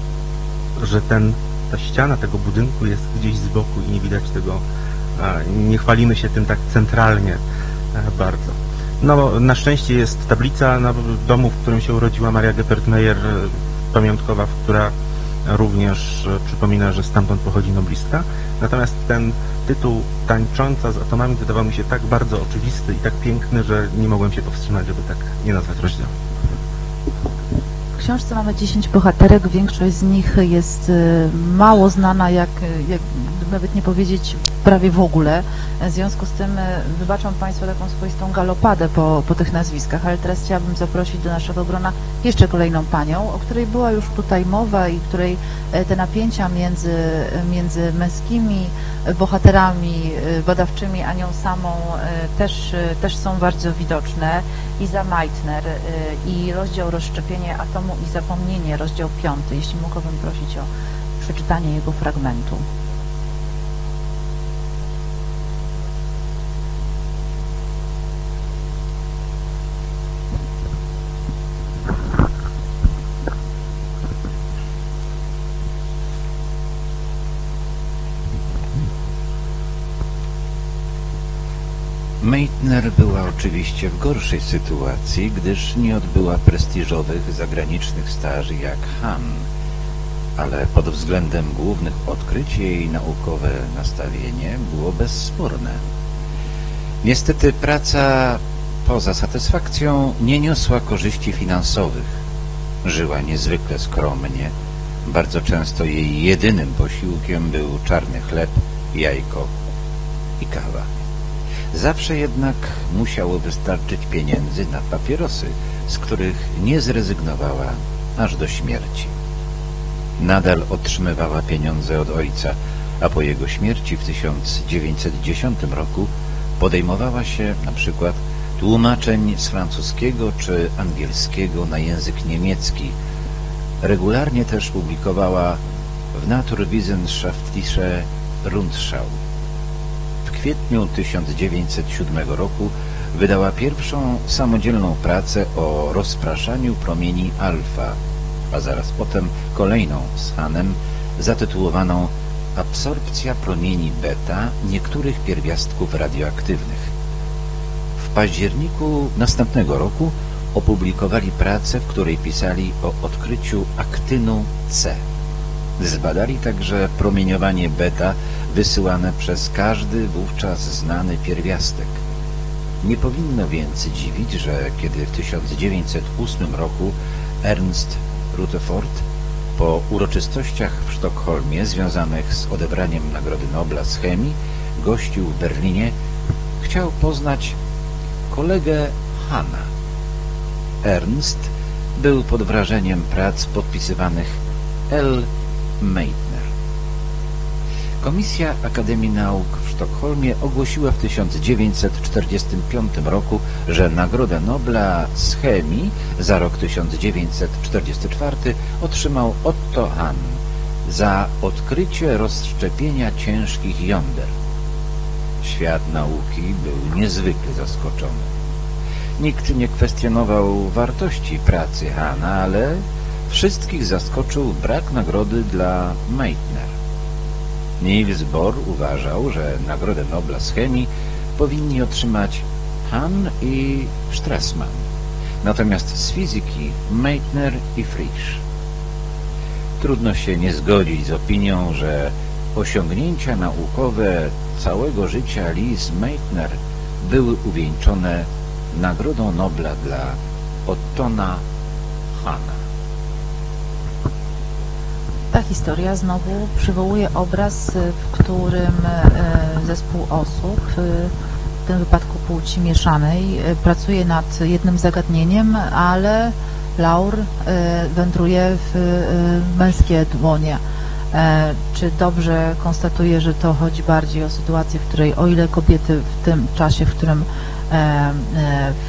że ten ta ściana tego budynku jest gdzieś z boku i nie widać tego, nie chwalimy się tym tak centralnie bardzo. No, na szczęście jest tablica na domu, w którym się urodziła Maria Geppert-Meyer, pamiątkowa, która również przypomina, że stamtąd pochodzi noblistka. Natomiast ten tytuł Tańcząca z atomami wydawał mi się tak bardzo oczywisty i tak piękny, że nie mogłem się powstrzymać, żeby tak nie nazwać rozdziału.
W książce mamy 10 bohaterek, większość z nich jest y, mało znana, jak, jak nawet nie powiedzieć prawie w ogóle. W związku z tym y, wybaczą Państwo taką swoistą galopadę po, po tych nazwiskach, ale teraz chciałabym zaprosić do naszego grona jeszcze kolejną panią, o której była już tutaj mowa i której e, te napięcia między, między męskimi bohaterami e, badawczymi, a nią samą e, też, też są bardzo widoczne. Iza Meitner i rozdział Rozszczepienie atomu i zapomnienie, rozdział piąty. Jeśli mógłbym prosić o przeczytanie jego fragmentu.
Meitner była oczywiście w gorszej sytuacji, gdyż nie odbyła prestiżowych zagranicznych staży jak Han, ale pod względem głównych odkryć jej naukowe nastawienie było bezsporne. Niestety praca poza satysfakcją nie niosła korzyści finansowych. Żyła niezwykle skromnie. Bardzo często jej jedynym posiłkiem był czarny chleb, jajko i kawa. Zawsze jednak musiało wystarczyć pieniędzy na papierosy, z których nie zrezygnowała aż do śmierci. Nadal otrzymywała pieniądze od ojca, a po jego śmierci w 1910 roku podejmowała się na przykład tłumaczeń z francuskiego czy angielskiego na język niemiecki. Regularnie też publikowała w Naturwissenschaftliche Rundschau kwietniu 1907 roku wydała pierwszą samodzielną pracę o rozpraszaniu promieni alfa, a zaraz potem kolejną z Hanem zatytułowaną Absorpcja promieni beta niektórych pierwiastków radioaktywnych. W październiku następnego roku opublikowali pracę, w której pisali o odkryciu aktynu C. Zbadali także promieniowanie beta wysyłane przez każdy wówczas znany pierwiastek. Nie powinno więc dziwić, że kiedy w 1908 roku Ernst Rutherford po uroczystościach w Sztokholmie związanych z odebraniem Nagrody Nobla z chemii gościł w Berlinie, chciał poznać kolegę Hanna. Ernst był pod wrażeniem prac podpisywanych L. Meitner. Komisja Akademii Nauk w Sztokholmie ogłosiła w 1945 roku, że Nagrodę Nobla z chemii za rok 1944 otrzymał Otto Hahn za odkrycie rozszczepienia ciężkich jąder. Świat nauki był niezwykle zaskoczony. Nikt nie kwestionował wartości pracy Hana, ale wszystkich zaskoczył brak nagrody dla Meitner. Niels Bohr uważał, że Nagrodę Nobla z chemii powinni otrzymać Hahn i Strassmann, natomiast z fizyki Meitner i Frisch. Trudno się nie zgodzić z opinią, że osiągnięcia naukowe całego życia Liz Meitner były uwieńczone Nagrodą Nobla dla Ottona Hanna.
Ta historia znowu przywołuje obraz, w którym e, zespół osób, w tym wypadku płci mieszanej, e, pracuje nad jednym zagadnieniem, ale Laur e, wędruje w męskie dłonie. Czy dobrze konstatuję, że to chodzi bardziej o sytuację, w której o ile kobiety w tym czasie, w którym,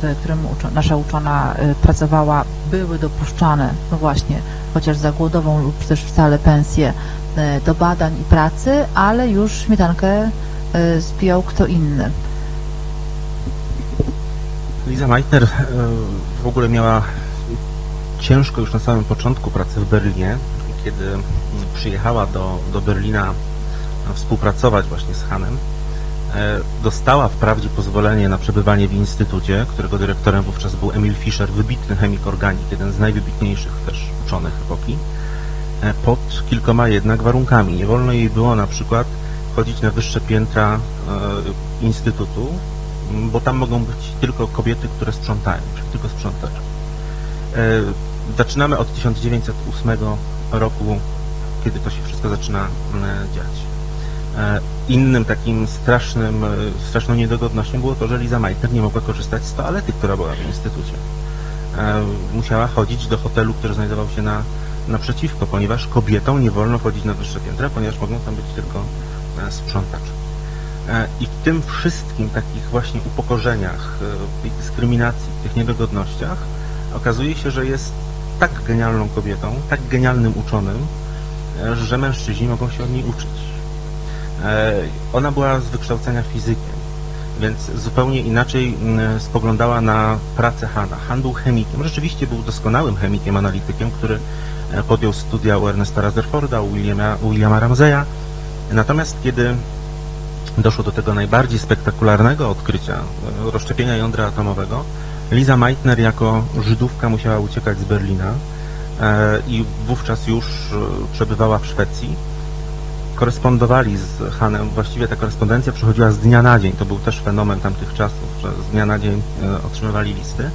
w którym nasza uczona pracowała, były dopuszczane, no właśnie, chociaż za głodową lub też wcale pensję e, do badań i pracy, ale już śmietankę e, zbijał kto inny.
Liza Meitner e, w ogóle miała ciężko już na samym początku pracy w Berlinie, kiedy przyjechała do, do Berlina e, współpracować właśnie z Hanem, e, dostała wprawdzie pozwolenie na przebywanie w instytucie, którego dyrektorem wówczas był Emil Fischer, wybitny chemik organik, jeden z najwybitniejszych też uczonych epoki, e, pod kilkoma jednak warunkami. Nie wolno jej było na przykład chodzić na wyższe piętra e, instytutu, bo tam mogą być tylko kobiety, które sprzątają, czyli tylko sprzątacze. E, Zaczynamy od 1908 roku, kiedy to się wszystko zaczyna e, dziać. E, Innym takim strasznym, e, straszną niedogodnością było to, że Liza Meitner nie mogła korzystać z toalety, która była w instytucie. E, Musiała chodzić do hotelu, który znajdował się na, naprzeciwko, ponieważ kobietom nie wolno chodzić na wyższe piętra, ponieważ mogą tam być tylko sprzątacze. I w tym wszystkim takich właśnie upokorzeniach, tej dyskryminacji, tych niedogodnościach okazuje się, że jest tak genialną kobietą, tak genialnym uczonym, że mężczyźni mogą się od niej uczyć. E, Ona była z wykształcenia fizykiem, więc zupełnie inaczej mm, spoglądała na pracę Hana. Han był chemikiem, rzeczywiście był doskonałym chemikiem, analitykiem, który e, podjął studia u Ernesta Rutherforda, u Williama, Williama Ramseya. Natomiast kiedy doszło do tego najbardziej spektakularnego odkrycia, e, rozszczepienia jądra atomowego, Liza Meitner jako Żydówka musiała uciekać z Berlina i wówczas już przebywała w Szwecji. Korespondowali z Hanem, właściwie ta korespondencja przechodziła z dnia na dzień, to był też fenomen tamtych czasów, że z dnia na dzień e, otrzymywali listy.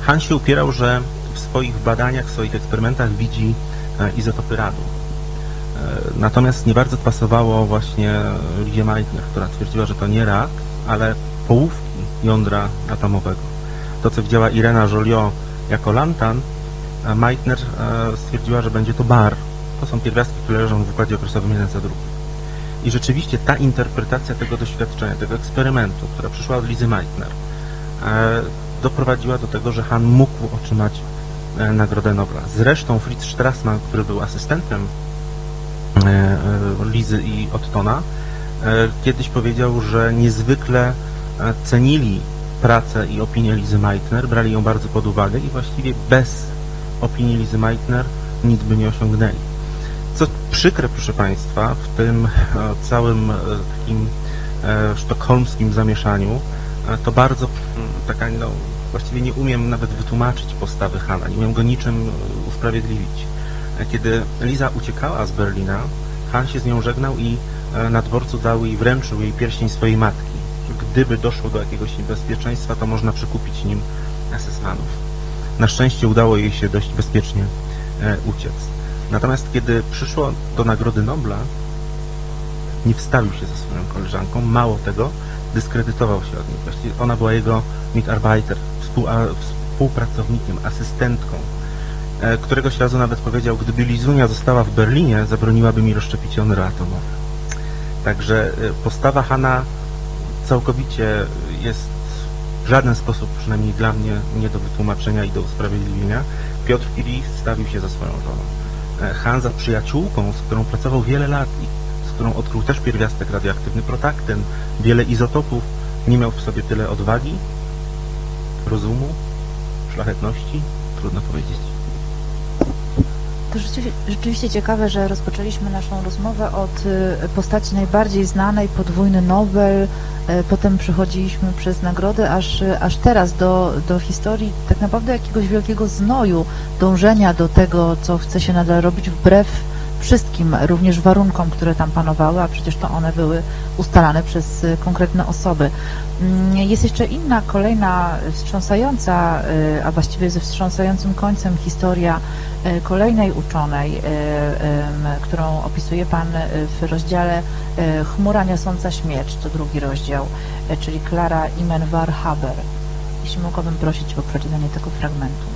Han się upierał, że w swoich badaniach, w swoich eksperymentach widzi e, izotopy radu. E, Natomiast nie bardzo pasowało właśnie Lizie Meitner, która twierdziła, że to nie rad, ale połówki jądra atomowego. To, co widziała Irena Joliot jako lantan, Meitner stwierdziła, że będzie to bar. To są pierwiastki, które leżą w układzie okresowym jeden za drugim. I rzeczywiście ta interpretacja tego doświadczenia, tego eksperymentu, która przyszła od Lizy Meitner, e, doprowadziła do tego, że Han mógł otrzymać e, Nagrodę Nobla. Zresztą Fritz Strassmann, który był asystentem e, Lizy i Ottona, kiedyś powiedział, że niezwykle cenili pracę i opinię Lizy Meitner, brali ją bardzo pod uwagę i właściwie bez opinii Lizy Meitner nic by nie osiągnęli. Co przykre, proszę Państwa, w tym e, całym e, takim e, sztokholmskim zamieszaniu, to bardzo mm, taka, no, właściwie nie umiem nawet wytłumaczyć postawy Hana, nie umiem go niczym usprawiedliwić. Kiedy Liza uciekała z Berlina, Han się z nią żegnał i na dworcu dał jej, wręczył jej pierścień swojej matki. Gdyby doszło do jakiegoś niebezpieczeństwa, to można przekupić nim asesmanów. Na szczęście udało jej się dość bezpiecznie uciec. Natomiast kiedy przyszło do Nagrody Nobla, nie wstawił się ze swoją koleżanką, mało tego, dyskredytował się od niej. Właściwie ona była jego mitarbeiter, współpracownikiem, asystentką. E, któregoś razu nawet powiedział, gdyby Lizunia została w Berlinie, zabroniłaby mi rozszczepić jądro atomowe. Także e, postawa Hana całkowicie jest w żaden sposób, przynajmniej dla mnie, nie do wytłumaczenia i do usprawiedliwienia. Piotr Curie stawił się za swoją żoną. E, Han za przyjaciółką, z którą pracował wiele lat i z którą odkrył też pierwiastek radioaktywny protakten, wiele izotopów, nie miał w sobie tyle odwagi, rozumu, szlachetności, trudno powiedzieć.
To rzeczywiście, ciekawe, że rozpoczęliśmy naszą rozmowę od y, postaci najbardziej znanej, podwójny Nobel, y, potem przechodziliśmy przez nagrody, aż, y, aż teraz do, do historii tak naprawdę jakiegoś wielkiego znoju, dążenia do tego, co chce się nadal robić wbrew wszystkim, również warunkom, które tam panowały, a przecież to one były ustalane przez y, konkretne osoby. Mm, Jest jeszcze inna, kolejna wstrząsająca, y, a właściwie ze wstrząsającym końcem historia y, kolejnej uczonej, którą opisuje Pan w rozdziale Chmura niosąca śmierć, to drugi rozdział, czyli Klara Imenwar Haber. Jeśli mogłabym prosić o przeczytanie tego fragmentu.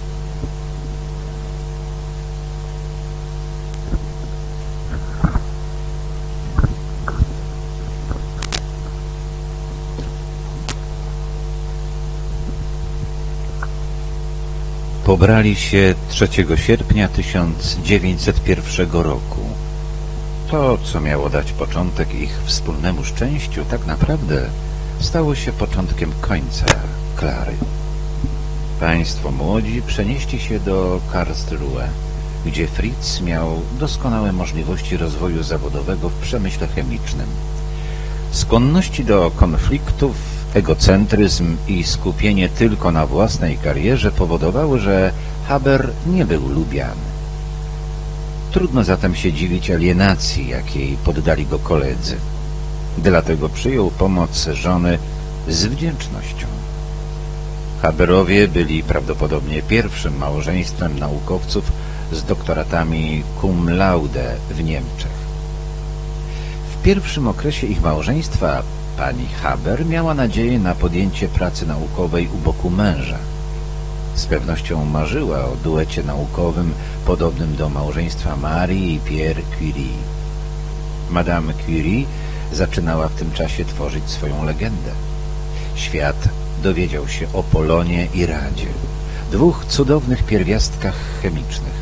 Pobrali się 3 sierpnia 1901 roku. To, co miało dać początek ich wspólnemu szczęściu, tak naprawdę stało się początkiem końca Klary. Państwo młodzi przenieśli się do Karlsruhe. gdzie Fritz miał doskonałe możliwości rozwoju zawodowego w przemyśle chemicznym. Skłonności do konfliktów, egocentryzm i skupienie tylko na własnej karierze powodowały, że Haber nie był lubiany. Trudno zatem się dziwić alienacji, jakiej poddali go koledzy. Dlatego przyjął pomoc żony z wdzięcznością. Haberowie byli prawdopodobnie pierwszym małżeństwem naukowców z doktoratami cum laude w Niemczech. W pierwszym okresie ich małżeństwa pani Haber miała nadzieję na podjęcie pracy naukowej u boku męża. Z pewnością marzyła o duecie naukowym podobnym do małżeństwa Marii i Pierre Curie. Madame Curie zaczynała w tym czasie tworzyć swoją legendę. Świat dowiedział się o Polonie i Radzie, dwóch cudownych pierwiastkach chemicznych.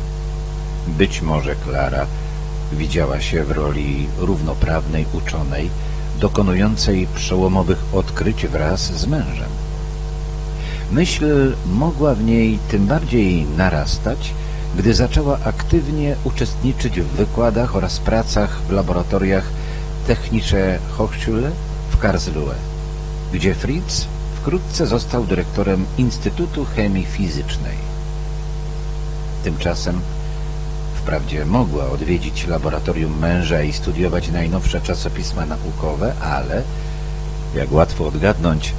Być może Klara widziała się w roli równoprawnej uczonej, dokonującej przełomowych odkryć wraz z mężem. Myśl mogła w niej tym bardziej narastać, gdy zaczęła aktywnie uczestniczyć w wykładach oraz pracach w laboratoriach Technische Hochschule w Karlsruhe, gdzie Fritz wkrótce został dyrektorem Instytutu Chemii Fizycznej. Tymczasem wprawdzie mogła odwiedzić laboratorium męża i studiować najnowsze czasopisma naukowe, ale, jak łatwo odgadnąć,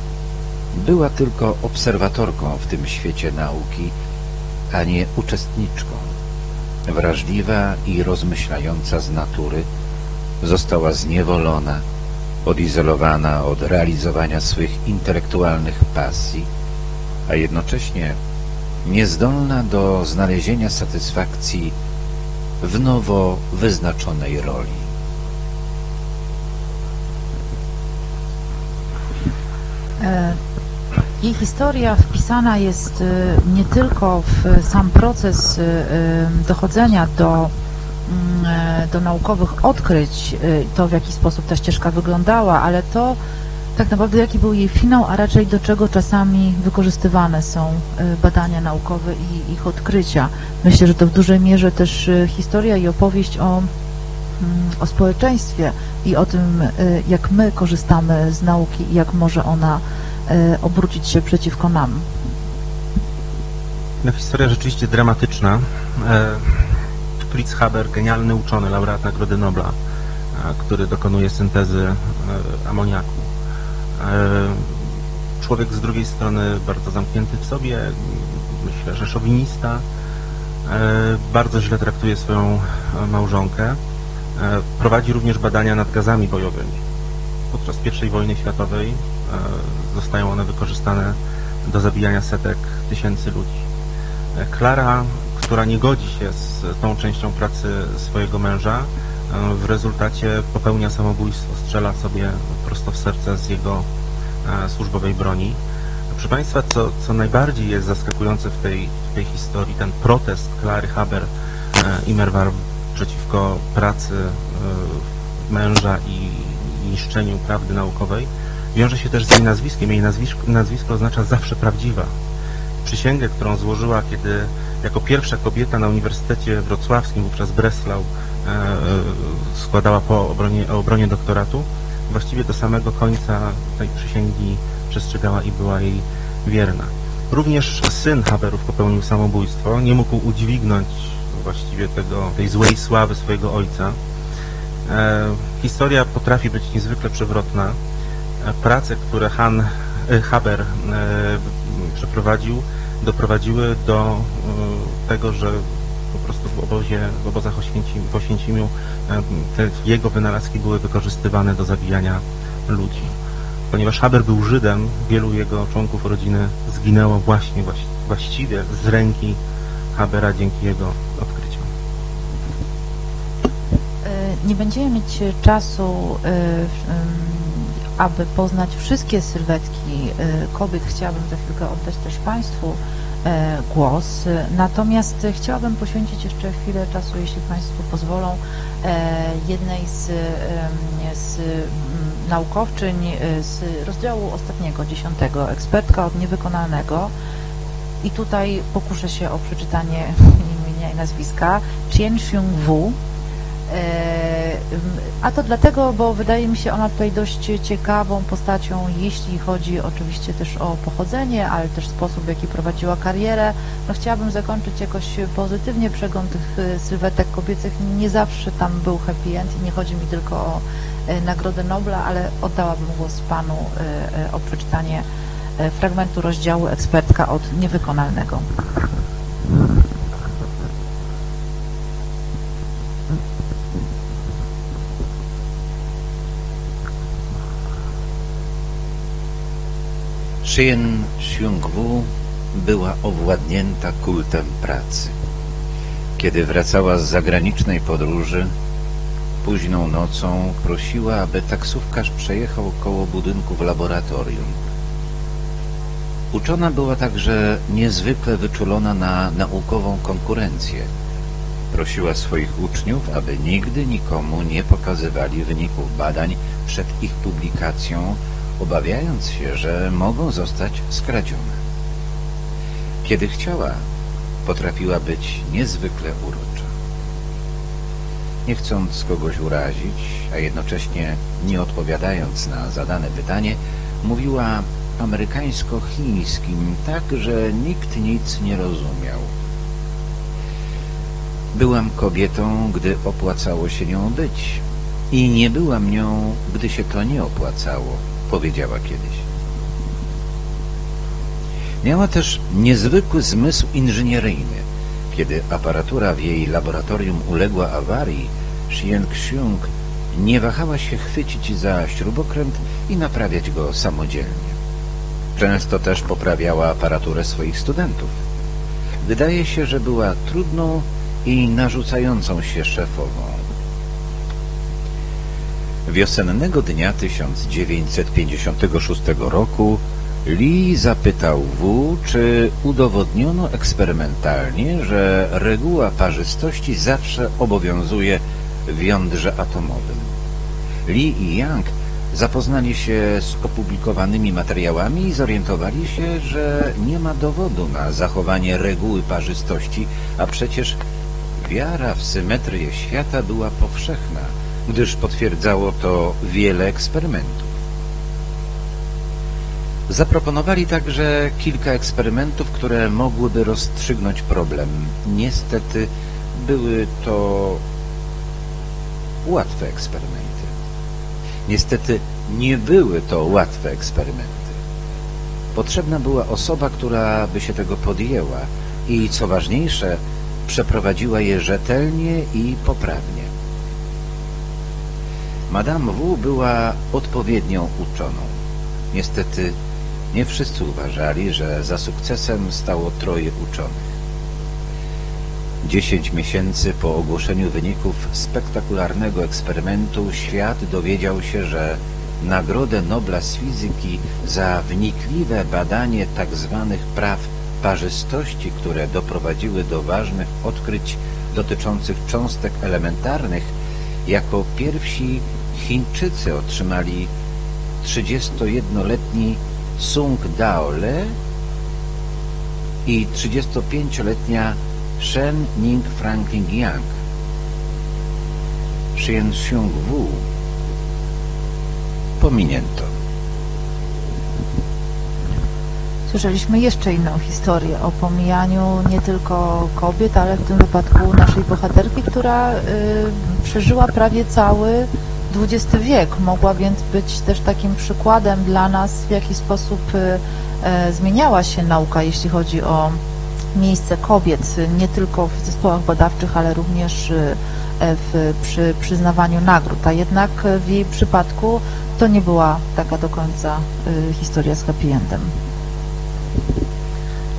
była tylko obserwatorką w tym świecie nauki, a nie uczestniczką. Wrażliwa i rozmyślająca z natury, została zniewolona, odizolowana od realizowania swych intelektualnych pasji, a jednocześnie niezdolna do znalezienia satysfakcji w nowo wyznaczonej roli.
E, jej historia wpisana jest e, nie tylko w sam proces e, dochodzenia do, mm, do naukowych odkryć, to w jaki sposób ta ścieżka wyglądała, ale to tak naprawdę jaki był jej finał, a raczej do czego czasami wykorzystywane są badania naukowe i ich odkrycia. Myślę, że to w dużej mierze też historia i opowieść o, mm, o społeczeństwie i o tym, jak my korzystamy z nauki i jak może ona E, obrócić się przeciwko nam.
No, historia rzeczywiście dramatyczna. E, Fritz Haber, genialny uczony, laureat Nagrody Nobla, e, który dokonuje syntezy amoniaku. Człowiek z drugiej strony bardzo zamknięty w sobie, myślę, że szowinista, bardzo źle traktuje swoją małżonkę. Prowadzi również badania nad gazami bojowymi. Podczas I wojny światowej E, zostają one wykorzystane do zabijania setek tysięcy ludzi. E, Klara, która nie godzi się z tą częścią pracy swojego męża, e, w rezultacie popełnia samobójstwo, strzela sobie prosto w serce z jego służbowej broni. Proszę Państwa, co, co najbardziej jest zaskakujące w tej, w tej historii, ten protest Klary Haber i Merwar przeciwko pracy męża i niszczeniu prawdy naukowej, wiąże się też z jej nazwiskiem. Jej nazwisko, nazwisko oznacza zawsze prawdziwa. Przysięgę, którą złożyła, kiedy jako pierwsza kobieta na Uniwersytecie Wrocławskim, wówczas Breslau, e, e, składała po obronie, obronie doktoratu, właściwie do samego końca tej przysięgi przestrzegała i była jej wierna. Również syn Haberów popełnił samobójstwo, nie mógł udźwignąć właściwie tego, tej złej sławy swojego ojca. E, historia potrafi być niezwykle przewrotna prace, które Han e, Haber e, przeprowadził, doprowadziły do e, tego, że prostu w obozie, w obozach w Oświęcimiu te jego wynalazki były wykorzystywane do zabijania ludzi. Ponieważ Haber był Żydem, wielu jego członków rodziny zginęło właśnie właściwie z ręki Habera dzięki jego odkryciom.
Nie będziemy mieć czasu aby poznać wszystkie sylwetki e, kobiet, chciałabym za chwilkę oddać też Państwu e, głos. Natomiast chciałabym poświęcić jeszcze chwilę czasu, jeśli Państwo pozwolą, e, jednej z, z naukowczyń z rozdziału ostatniego, dziesiątego, ekspertka od niewykonanego. I tutaj pokuszę się o przeczytanie imienia i nazwiska, Chien Xiong Wu. A to dlatego, bo wydaje mi się ona tutaj dość ciekawą postacią, jeśli chodzi oczywiście też o pochodzenie, ale też sposób, w jaki prowadziła karierę. No, chciałabym zakończyć jakoś pozytywnie przegląd tych sylwetek kobiecych. Nie zawsze tam był happy end i nie chodzi mi tylko o Nagrodę Nobla, ale oddałabym głos Panu o przeczytanie fragmentu rozdziału ekspertka od niewykonalnego.
Chien Xiongwu była owładnięta kultem pracy. Kiedy wracała z zagranicznej podróży, późną nocą prosiła, aby taksówkarz przejechał koło budynku w laboratorium. Uczona była także niezwykle wyczulona na naukową konkurencję. Prosiła swoich uczniów, aby nigdy nikomu nie pokazywali wyników badań przed ich publikacją, obawiając się, że mogą zostać skradzione. Kiedy chciała, potrafiła być niezwykle urocza. Nie chcąc kogoś urazić, a jednocześnie nie odpowiadając na zadane pytanie, mówiła amerykańsko-chińskim tak, że nikt nic nie rozumiał. Byłam kobietą, gdy opłacało się nią być i nie byłam nią, gdy się to nie opłacało powiedziała kiedyś. Miała też niezwykły zmysł inżynieryjny. Kiedy aparatura w jej laboratorium uległa awarii, Xiang Xiong nie wahała się chwycić za śrubokręt i naprawiać go samodzielnie. Często też poprawiała aparaturę swoich studentów. Wydaje się, że była trudną i narzucającą się szefową. Wiosennego dnia 1956 roku Lee zapytał W, czy udowodniono eksperymentalnie, że reguła parzystości zawsze obowiązuje w jądrze atomowym. Lee i Young zapoznali się z opublikowanymi materiałami i zorientowali się, że nie ma dowodu na zachowanie reguły parzystości, a przecież wiara w symetrię świata była powszechna gdyż potwierdzało to wiele eksperymentów. Zaproponowali także kilka eksperymentów, które mogłyby rozstrzygnąć problem. Niestety były to łatwe eksperymenty. Niestety nie były to łatwe eksperymenty. Potrzebna była osoba, która by się tego podjęła i, co ważniejsze, przeprowadziła je rzetelnie i poprawnie. Madame W. była odpowiednią uczoną. Niestety nie wszyscy uważali, że za sukcesem stało troje uczonych. Dziesięć miesięcy po ogłoszeniu wyników spektakularnego eksperymentu świat dowiedział się, że Nagrodę Nobla z fizyki za wnikliwe badanie tzw. Tak praw parzystości, które doprowadziły do ważnych odkryć dotyczących cząstek elementarnych, jako pierwsi Chińczycy otrzymali 31-letni Sung Daole i 35-letnia Shen Ning Franklin Yang. Shen Xiong Wu pominięto.
Słyszeliśmy jeszcze inną historię o pomijaniu nie tylko kobiet, ale w tym wypadku naszej bohaterki, która y, przeżyła prawie cały XX wiek mogła więc być też takim przykładem dla nas, w jaki sposób y, e, zmieniała się nauka, jeśli chodzi o miejsce kobiet, nie tylko w zespołach badawczych, ale również y, e, w, przy przyznawaniu nagród, a jednak w jej przypadku to nie była taka do końca y, historia z happy endem.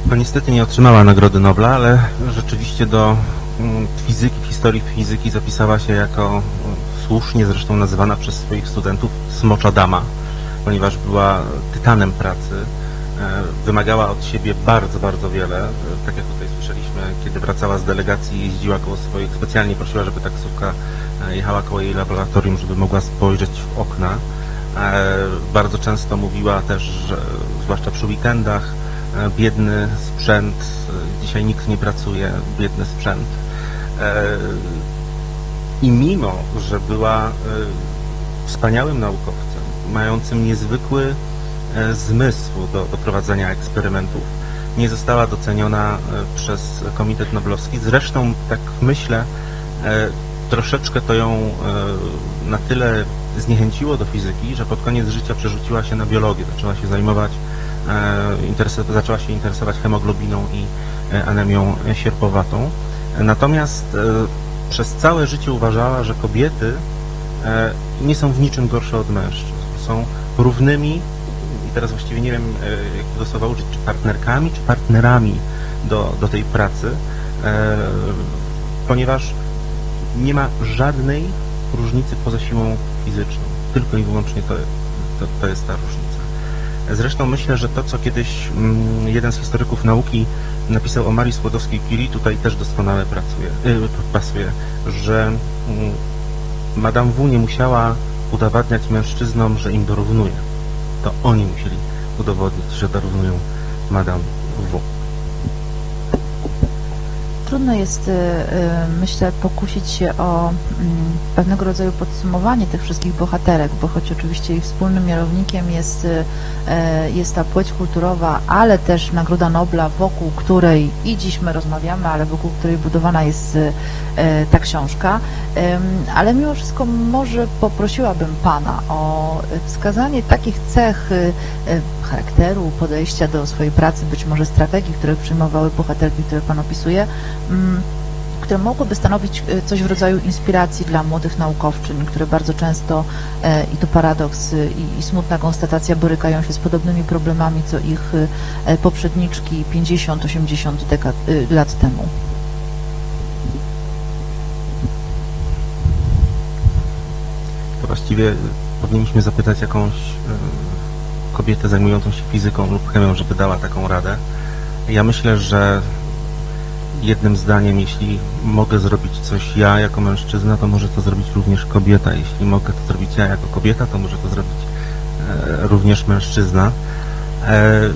No niestety nie otrzymała Nagrody Nobla, ale rzeczywiście do mm, fizyki, historii fizyki zapisała się jako słusznie zresztą nazywana przez swoich studentów Smocza Dama, ponieważ była tytanem pracy, e, wymagała od siebie bardzo, bardzo wiele. Tak jak tutaj słyszeliśmy, kiedy wracała z delegacji, jeździła koło swoich, specjalnie prosiła, żeby taksówka e, jechała koło jej laboratorium, żeby mogła spojrzeć w okna. E, bardzo często mówiła też, że zwłaszcza przy weekendach, biedny sprzęt, dzisiaj nikt nie pracuje, biedny sprzęt. I mimo, że była e, wspaniałym naukowcem, mającym niezwykły e, zmysł do, do prowadzenia eksperymentów, nie została doceniona e, przez Komitet Noblowski. Zresztą, tak myślę, troszeczkę to ją na tyle zniechęciło do fizyki, że pod koniec życia przerzuciła się na biologię, zaczęła się zajmować, zaczęła się interesować hemoglobiną i anemią sierpowatą. Natomiast przez całe życie uważała, że kobiety e, nie są w niczym gorsze od mężczyzn. Są równymi, i teraz właściwie nie wiem, e, jak tego słowa użyć, czy partnerkami, czy partnerami do, do tej pracy, e, ponieważ nie ma żadnej różnicy poza siłą fizyczną. Tylko i wyłącznie to, to, to jest ta różnica. Zresztą myślę, że to, co kiedyś mm, jeden z historyków nauki napisał o Marii Skłodowskiej-Curie, tutaj też doskonale pracuje, y, pasuje, że mm, Madame W nie musiała udowadniać mężczyznom, że im dorównuje. To oni musieli udowodnić, że dorównują Madame W.
Trudno jest, y, y, myślę, pokusić się o mm, pewnego rodzaju podsumowanie tych wszystkich bohaterek, bo choć oczywiście ich wspólnym mianownikiem jest, y, jest ta płeć kulturowa, ale też Nagroda Nobla, wokół której i dziś my rozmawiamy, ale wokół której budowana jest ta książka. Ale mimo wszystko może poprosiłabym Pana o wskazanie takich cech charakteru, podejścia do swojej pracy, być może strategii, które przyjmowały bohaterki, które Pan opisuje, które mogłyby stanowić e, coś w rodzaju inspiracji dla młodych naukowczyń, które bardzo często, e, i to paradoks i, i smutna konstatacja, borykają się z podobnymi problemami, co ich e, poprzedniczki 50-80 lat temu.
To właściwie powinniśmy zapytać jakąś kobietę zajmującą się fizyką lub chemią, żeby dała taką radę. Ja myślę, że jednym zdaniem, jeśli mogę zrobić coś ja jako mężczyzna, to może to zrobić również kobieta. Jeśli mogę to zrobić ja jako kobieta, to może to zrobić e, również mężczyzna. E,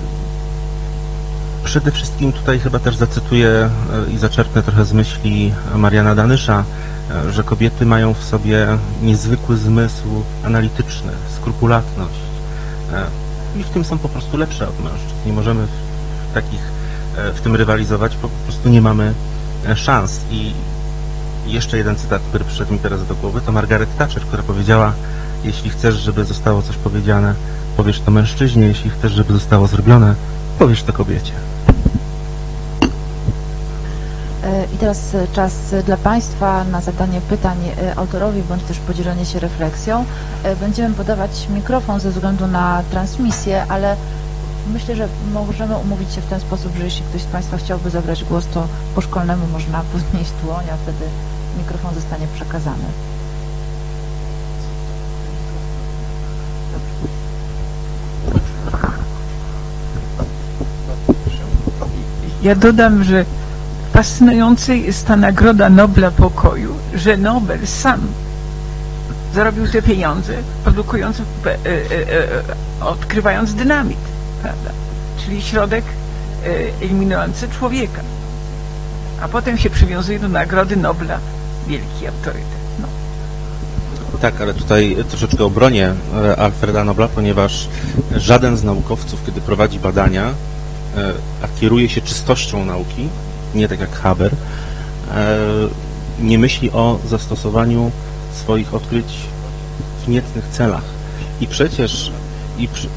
przede wszystkim tutaj chyba też zacytuję e, i zaczerpnę trochę z myśli Mariana Danysza, e, że kobiety mają w sobie niezwykły zmysł analityczny, skrupulatność. E, i w tym są po prostu lepsze od mężczyzn. Nie możemy w takich, w tym rywalizować, po prostu nie mamy e, szans. I jeszcze jeden cytat, który przyszedł mi teraz do głowy, to Margaret Thatcher, która powiedziała, jeśli chcesz, żeby zostało coś powiedziane, powiesz to mężczyźnie, jeśli chcesz, żeby zostało zrobione, powiesz to kobiecie.
E, I teraz czas dla Państwa na zadanie pytań autorowi, bądź też podzielenie się refleksją. Będziemy podawać mikrofon ze względu na transmisję, ale myślę, że możemy umówić się w ten sposób, że jeśli ktoś z Państwa chciałby zabrać głos, to po szkolnemu można podnieść dłoń, a wtedy mikrofon zostanie przekazany.
Ja dodam, że fascynująca jest ta Nagroda Nobla Pokoju, że Nobel sam zarobił te pieniądze, produkując, e, e, e, odkrywając dynamit, prawda? Czyli środek eliminujący człowieka. A potem się przywiązuje do Nagrody Nobla wielki autorytet. No.
Tak, ale tutaj troszeczkę obronię Alfreda Nobla, ponieważ żaden z naukowców, kiedy prowadzi badania, a kieruje się czystością nauki, nie tak jak Haber, nie myśli o zastosowaniu swoich odkryć w niecnych celach. I przecież, i przy,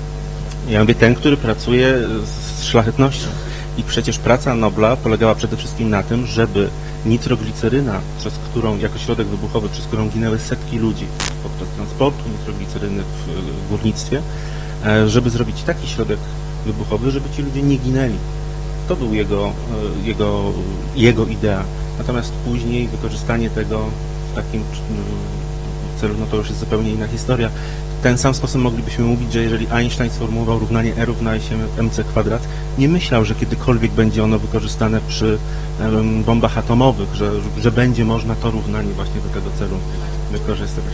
ja mówię ten, który pracuje z szlachetnością. I przecież praca Nobla polegała przede wszystkim na tym, żeby nitrogliceryna, przez którą, jako środek wybuchowy, przez którą ginęły setki ludzi podczas transportu nitrogliceryny w górnictwie, e, żeby zrobić taki środek wybuchowy, żeby ci ludzie nie ginęli. To był jego, e, jego, jego idea. Natomiast później wykorzystanie tego w takim celu, no to już jest zupełnie inna historia. Ten sam sposób moglibyśmy mówić, że jeżeli Einstein sformułował równanie E równa się mc kwadrat, nie myślał, że kiedykolwiek będzie ono wykorzystane przy um, bombach atomowych, że, że będzie można to równanie właśnie do tego celu wykorzystywać.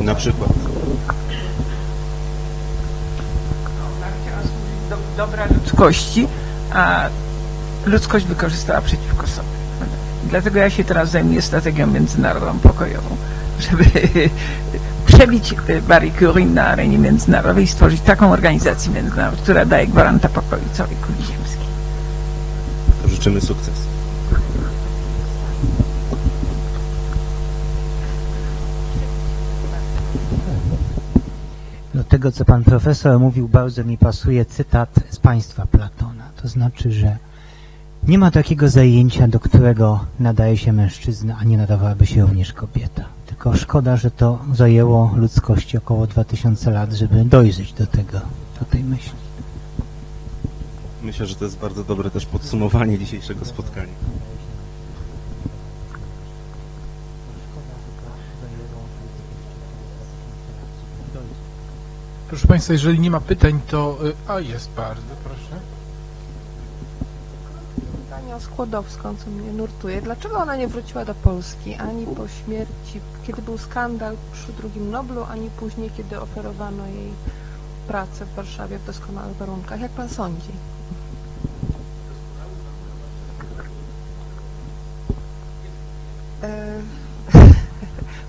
Na przykład.
dobra ludzkości, a ludzkość wykorzystała przeciwko sobie. Dlatego ja się teraz zajmuję strategią międzynarodową pokojową, żeby przebić y, Marie Curie na arenie międzynarodowej i stworzyć taką organizację międzynarodową, która daje gwaranta pokoju całej kuli ziemskiej.
To życzymy sukcesu.
Do tego, co pan profesor mówił, bardzo mi pasuje cytat z państwa Platona. To znaczy, że nie ma takiego zajęcia, do którego nadaje się mężczyzna, a nie nadawałaby się również kobieta. Tylko szkoda, że to zajęło ludzkości około 2000 lat, żeby dojrzeć do tego, do tej myśli.
Myślę, że to jest bardzo dobre też podsumowanie dzisiejszego spotkania.
Proszę Państwa, jeżeli nie ma pytań, to... y, A, jest bardzo, proszę.
Skłodowską, co mnie nurtuje. Dlaczego ona nie wróciła do Polski ani po śmierci, kiedy był skandal przy drugim Noblu, ani później, kiedy oferowano jej pracę w Warszawie w doskonałych warunkach? Jak Pan sądzi? E,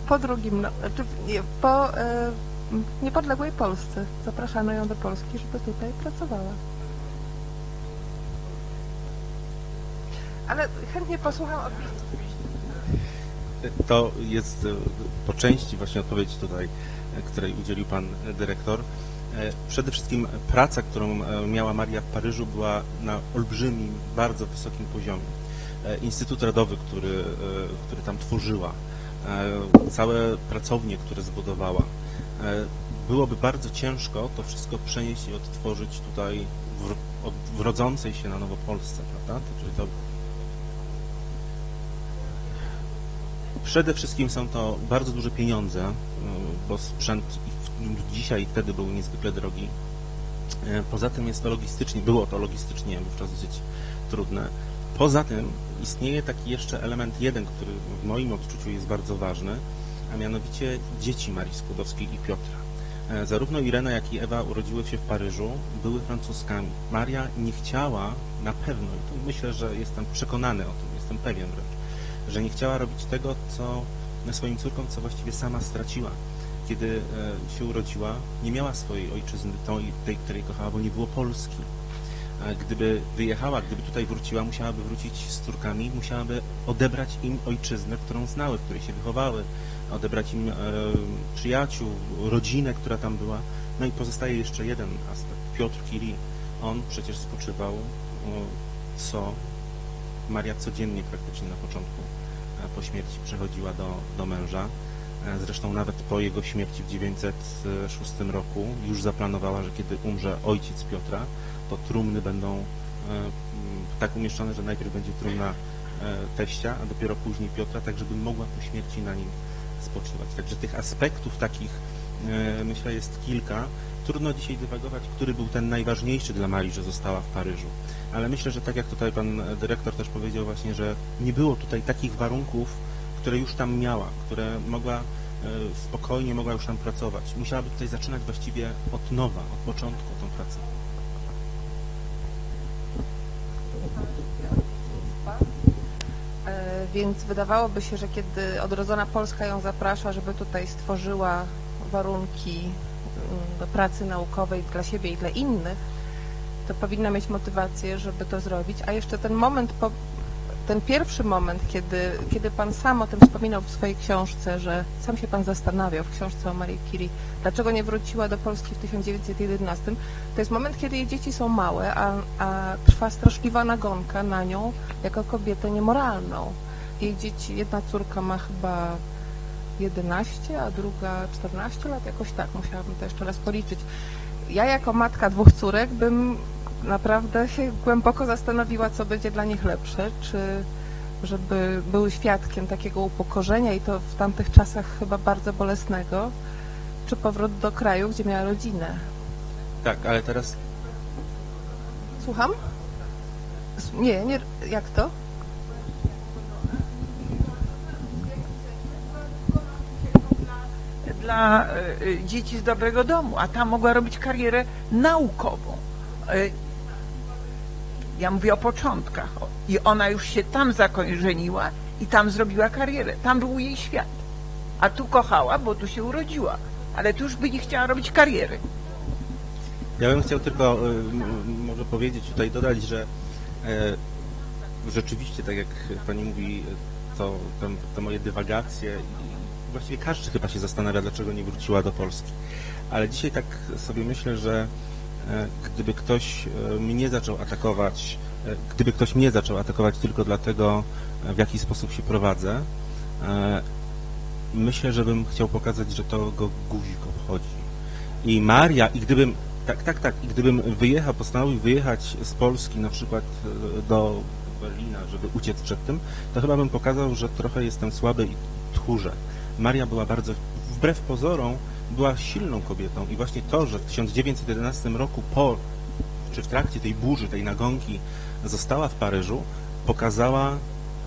Po drugim, no, znaczy po e, niepodległej Polsce zapraszano ją do Polski, żeby tutaj pracowała. Ale chętnie posłucham opinii.
To jest e, po części właśnie odpowiedź tutaj, e, której udzielił pan dyrektor. E, Przede wszystkim praca, którą miała Maria w Paryżu była na olbrzymim, bardzo wysokim poziomie. Instytut Radowy, który, który tam tworzyła, całe pracownie, które zbudowała. Byłoby bardzo ciężko to wszystko przenieść i odtworzyć tutaj w, w rodzącej się na nowo Polsce, prawda? Czyli to Przede wszystkim są to bardzo duże pieniądze, y, bo sprzęt dzisiaj i wtedy był niezwykle drogi. Y, Poza tym jest to logistycznie, było to logistycznie wówczas dosyć trudne. Poza tym istnieje taki jeszcze element jeden, który w moim odczuciu jest bardzo ważny, a mianowicie dzieci Marii Skłodowskiej i Piotra. E, Zarówno Irena, jak i Ewa urodziły się w Paryżu, były francuskami. Maria nie chciała na pewno, i myślę, że jestem przekonany o tym, jestem pewien wręcz, że nie chciała robić tego, co swoim córkom, co właściwie sama straciła. Kiedy e, się urodziła, nie miała swojej ojczyzny, tej, tej, której kochała, bo nie było Polski. Gdyby wyjechała, gdyby tutaj wróciła, musiałaby wrócić z córkami, musiałaby odebrać im ojczyznę, którą znały, w której się wychowały, odebrać im e, przyjaciół, rodzinę, która tam była. No i pozostaje jeszcze jeden aspekt. Piotr Curie, on przecież spoczywał, co Maria codziennie praktycznie na początku po śmierci przechodziła do, do męża. E, Zresztą nawet po jego śmierci w 906 roku już zaplanowała, że kiedy umrze ojciec Piotra, to trumny będą e, tak umieszczone, że najpierw będzie trumna e, teścia, a dopiero później Piotra, tak żeby mogła po śmierci na nim spoczywać. Także tych aspektów takich myślę jest kilka. Trudno dzisiaj dywagować, który był ten najważniejszy dla Marii, że została w Paryżu. Ale myślę, że tak jak tutaj pan e, dyrektor też powiedział właśnie, że nie było tutaj takich warunków, które już tam miała, które mogła e, spokojnie mogła już tam pracować. Musiałaby tutaj zaczynać właściwie od nowa, od początku tą pracę.
E, Więc wydawałoby się, że kiedy odrodzona Polska ją zaprasza, żeby tutaj stworzyła warunki mm, do pracy naukowej dla siebie i dla innych, to powinna mieć motywację, żeby to zrobić. A jeszcze ten moment, po, ten pierwszy moment, kiedy, kiedy Pan sam o tym wspominał w swojej książce, że sam się Pan zastanawiał w książce o Marii Curie, dlaczego nie wróciła do Polski w 1911, to jest moment, kiedy jej dzieci są małe, a, a trwa straszliwa nagonka na nią jako kobietę niemoralną. Jej dzieci, jedna córka ma chyba 11, a druga 14 lat, jakoś tak, musiałabym to jeszcze raz policzyć. Ja jako matka dwóch córek bym naprawdę się głęboko zastanowiła, co będzie dla nich lepsze, czy żeby były świadkiem takiego upokorzenia i to w tamtych czasach chyba bardzo bolesnego, czy powrót do kraju, gdzie miała rodzinę.
Tak, ale teraz
Słucham? Nie, nie, jak to?
dla e, e, dzieci z dobrego domu, a tam mogła robić karierę naukową. Ja mówię o początkach. I ona już się tam zakorzeniła i tam zrobiła karierę. Tam był jej świat. A tu kochała, bo tu się urodziła. Ale tu już by nie chciała robić kariery.
Ja bym chciał tylko y, może powiedzieć tutaj, dodać, że e, rzeczywiście, tak jak Pani mówi, to, to, to moje dywagacje i właściwie każdy chyba się zastanawia, dlaczego nie wróciła do Polski. Ale dzisiaj tak sobie myślę, że gdyby ktoś e, mnie zaczął atakować, e, gdyby ktoś mnie zaczął atakować tylko dlatego, e, w jaki sposób się prowadzę, e, myślę, że bym chciał pokazać, że to go guzik obchodzi. I Maria, i gdybym, tak, tak, tak, i gdybym wyjechał, postanowił wyjechać z Polski na przykład e, do Berlina, żeby uciec przed tym, to chyba bym pokazał, że trochę jestem słaby i tchórze. Maria była bardzo, wbrew pozorom, była silną kobietą i właśnie to, że w 1911 roku po, czy w trakcie tej burzy, tej nagonki została w Paryżu, pokazała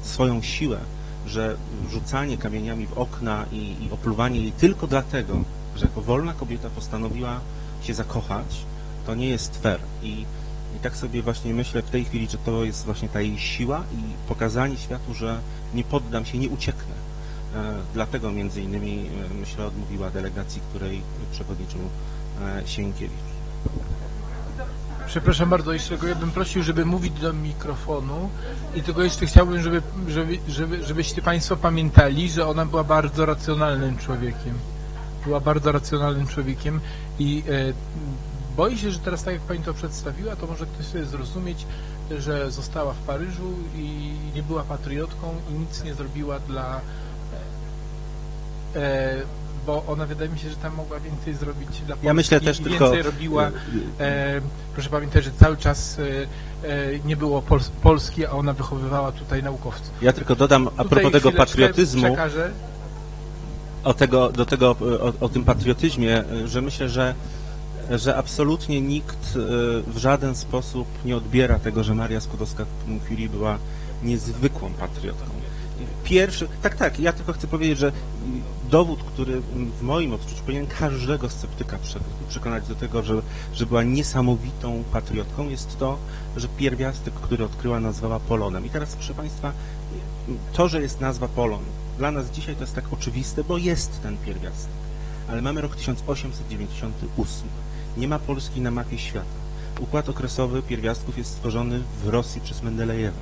swoją siłę, że rzucanie kamieniami w okna i, i opluwanie jej tylko dlatego, że jako wolna kobieta postanowiła się zakochać, to nie jest fair. I, I tak sobie właśnie myślę w tej chwili, że to jest właśnie ta jej siła i pokazanie światu, że nie poddam się, nie ucieknę. E, dlatego między innymi e, myślę odmówiła delegacji, której przewodniczył e, Sienkiewicz.
Przepraszam bardzo, jeszcze go ja bym prosił, żeby mówić do mikrofonu i tylko jeszcze chciałbym, żeby, żeby, żeby, żebyście Państwo pamiętali, że ona była bardzo racjonalnym człowiekiem. Była bardzo racjonalnym człowiekiem i e, boję się, że teraz tak jak Pani to przedstawiła, to może ktoś sobie zrozumieć, że została w Paryżu i nie była patriotką i nic nie zrobiła dla... E, bo ona wydaje mi się, że tam mogła więcej zrobić dla Polski
Ja myślę też
i
tylko...
więcej robiła E, proszę pamiętać, że cały czas e, e, nie było Pols Polski, a ona wychowywała tutaj naukowców.
Ja tylko dodam a propos tego patriotyzmu,
Przekażę.
o, tego, do tego, o, o tym patriotyzmie, że myślę, że, że absolutnie nikt e, w żaden sposób nie odbiera tego, że Maria Skłodowska-Curie była niezwykłą patriotką. Pierwszy, tak, tak, ja tylko chcę powiedzieć, że dowód, który w moim odczuciu powinien każdego sceptyka prze- przekonać do tego, że, że była niesamowitą patriotką, jest to, że pierwiastek, który odkryła, nazwała Polonem. I teraz, proszę Państwa, to, że jest nazwa Polon, dla nas dzisiaj to jest tak oczywiste, bo jest ten pierwiastek. Ale mamy rok 1898. Nie ma Polski na mapie świata. Układ okresowy pierwiastków jest stworzony w Rosji przez Mendelejewa.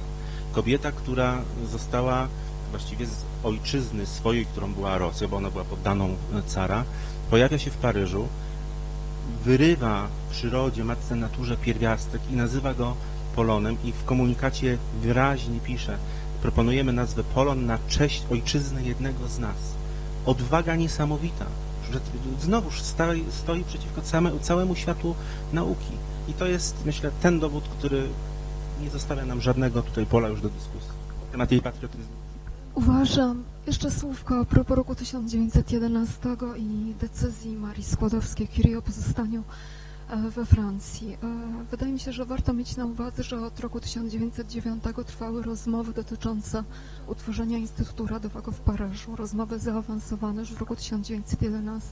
Kobieta, która została właściwie z ojczyzny swojej, którą była Rosja, bo ona była poddaną e, cara, pojawia się w Paryżu, wyrywa przyrodzie, matce naturze pierwiastek i nazywa go Polonem i w komunikacie wyraźnie pisze, proponujemy nazwę Polon na cześć ojczyzny jednego z nas. Odwaga niesamowita, znowuż stoi, stoi przeciwko całe, całemu światu nauki. I to jest, myślę, ten dowód, który nie zostawia nam żadnego tutaj pola już do dyskusji. na Temat jej patriotyzmu.
Uważam, jeszcze słówko a propos roku 1911 i decyzji Marii Skłodowskiej-Curie o pozostaniu e, we Francji. E, Wydaje mi się, że warto mieć na uwadze, że od roku 1909 trwały rozmowy dotyczące utworzenia Instytutu Radowego w Paryżu. Rozmowy zaawansowane już w roku 1911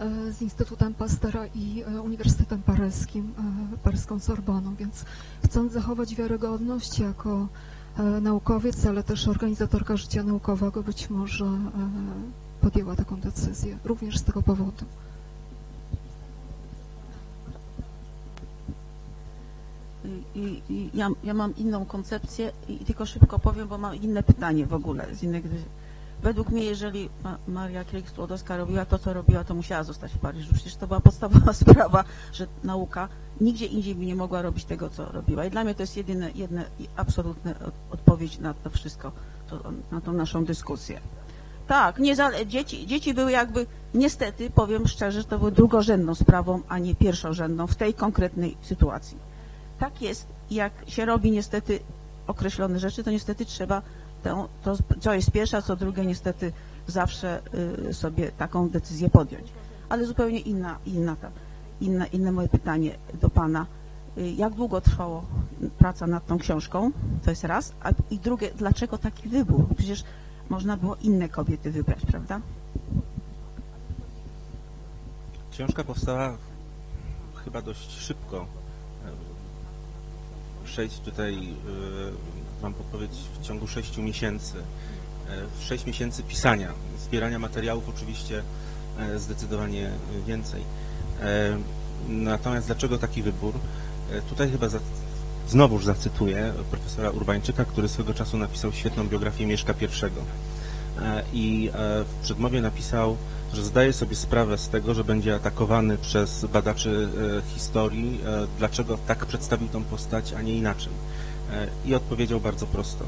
e, z Instytutem Pastera i Uniwersytetem Paryskim, paryską Sorboną, więc chcąc zachować wiarygodność jako naukowiec, ale też organizatorka życia naukowego być może e, podjęła taką decyzję, również z tego powodu.
Ja, ja mam inną koncepcję i, tylko szybko powiem, bo mam inne pytanie w ogóle. Z innych, według mnie, jeżeli ma, Maria Curie-Skłodowska robiła to, co robiła, to musiała zostać w Paryżu. Przecież to była podstawowa sprawa, że nauka nigdzie indziej by nie mogła robić tego, co robiła. I dla mnie to jest i absolutne od, odpowiedź na to wszystko, na tą naszą dyskusję. Tak, nie dzieci, dzieci były jakby, niestety, powiem szczerze, to były drugorzędną sprawą, a nie pierwszorzędną w tej konkretnej sytuacji. Tak jest, jak się robi niestety określone rzeczy, to niestety trzeba to, to co jest pierwsze, a co drugie niestety zawsze y, sobie taką decyzję podjąć. Ale zupełnie inna, inna, ta, inna, inne moje pytanie do Pana. Y, Jak długo trwała praca nad tą książką? To jest raz. A, I drugie, dlaczego taki wybór? Przecież można było inne kobiety wybrać, prawda?
Książka powstała chyba dość szybko. przejść tutaj, y, mam podpowiedź, w ciągu 6 miesięcy. W 6 miesięcy pisania, zbierania materiałów oczywiście zdecydowanie więcej. E, Natomiast dlaczego taki wybór? E, Tutaj chyba za, znowuż zacytuję profesora Urbańczyka, który swego czasu napisał świetną biografię Mieszka I. E, I e, w przedmowie napisał, że zdaje sobie sprawę z tego, że będzie atakowany przez badaczy historii, dlaczego tak przedstawił tą postać, a nie inaczej. I odpowiedział bardzo prosto.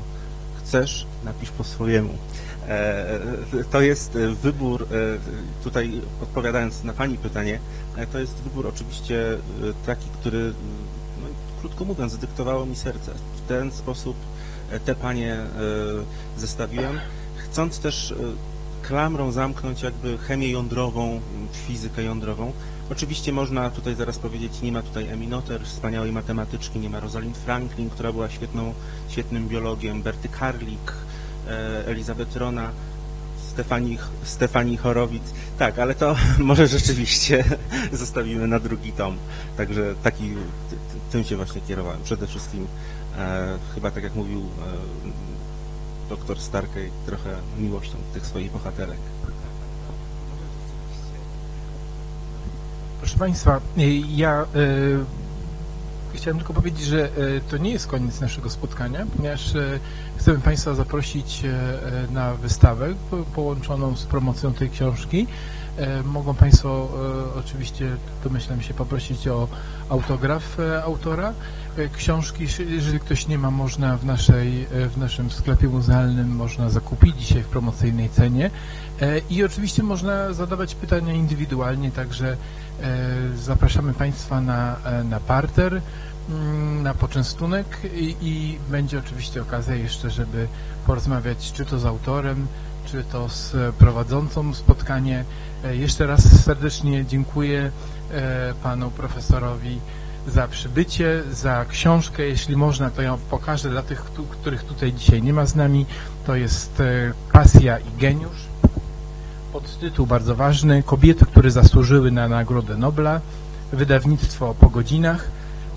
Chcesz, napisz po swojemu. E, To jest e, wybór, e, tutaj odpowiadając na Pani pytanie, to jest wybór oczywiście taki, który, no, krótko mówiąc, dyktowało mi serce. W ten sposób te Panie zestawiłem, chcąc też klamrą zamknąć jakby chemię jądrową, fizykę jądrową. Oczywiście można tutaj zaraz powiedzieć, nie ma tutaj Eminoter, wspaniałej matematyczki, nie ma Rosalind Franklin, która była świetną, świetnym biologiem, Berty Karlik, Elizabeth Rona, Stefanii, Stefanii Chorowic. Tak, ale to może rzeczywiście zostawimy na drugi tom. Także taki, ty- ty- tym się właśnie kierowałem. Przede wszystkim e, chyba tak jak mówił e, doktor Starkej, trochę miłością tych swoich bohaterek.
Proszę Państwa, y, ja y, chciałem tylko powiedzieć, że y, to nie jest koniec naszego spotkania, ponieważ y, chcemy Państwa zaprosić y, na wystawę po- połączoną z promocją tej książki. Mogą Państwo oczywiście, domyślam się, poprosić o autograf autora książki. Jeżeli ktoś nie ma, można w, naszej, w naszym sklepie muzealnym można zakupić dzisiaj w promocyjnej cenie. E, I oczywiście można zadawać pytania indywidualnie, także e, zapraszamy Państwa na, e, na parter, mm, na poczęstunek i, i będzie oczywiście okazja jeszcze, żeby porozmawiać czy to z autorem, czy to z prowadzącą spotkanie. Jeszcze raz serdecznie dziękuję Panu Profesorowi za przybycie, za książkę. Jeśli można, to ją pokażę dla tych, któ- których tutaj dzisiaj nie ma z nami. To jest Pasja i Geniusz podtytuł bardzo ważny Kobiety, które zasłużyły na Nagrodę Nobla wydawnictwo po godzinach.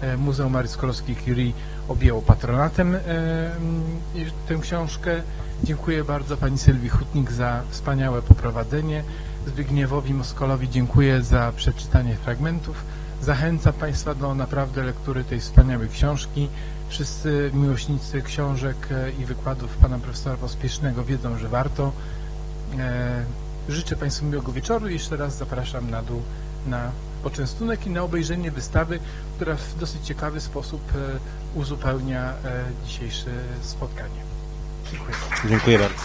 E, Muzeum Marii Skłodowskiej-Curie objęło patronatem e, tę książkę. Dziękuję bardzo pani Sylwii Hutnik za wspaniałe poprowadzenie. Zbigniewowi Moskolowi dziękuję za przeczytanie fragmentów. Zachęcam Państwa do naprawdę lektury tej wspaniałej książki. Wszyscy miłośnicy książek e, i wykładów pana profesora Pospiesznego wiedzą, że warto Życzę Państwu miłego wieczoru i jeszcze raz zapraszam na dół na poczęstunek i na obejrzenie wystawy, która w dosyć ciekawy sposób e, uzupełnia e, dzisiejsze spotkanie. Dziękuję.
Dziękuję bardzo.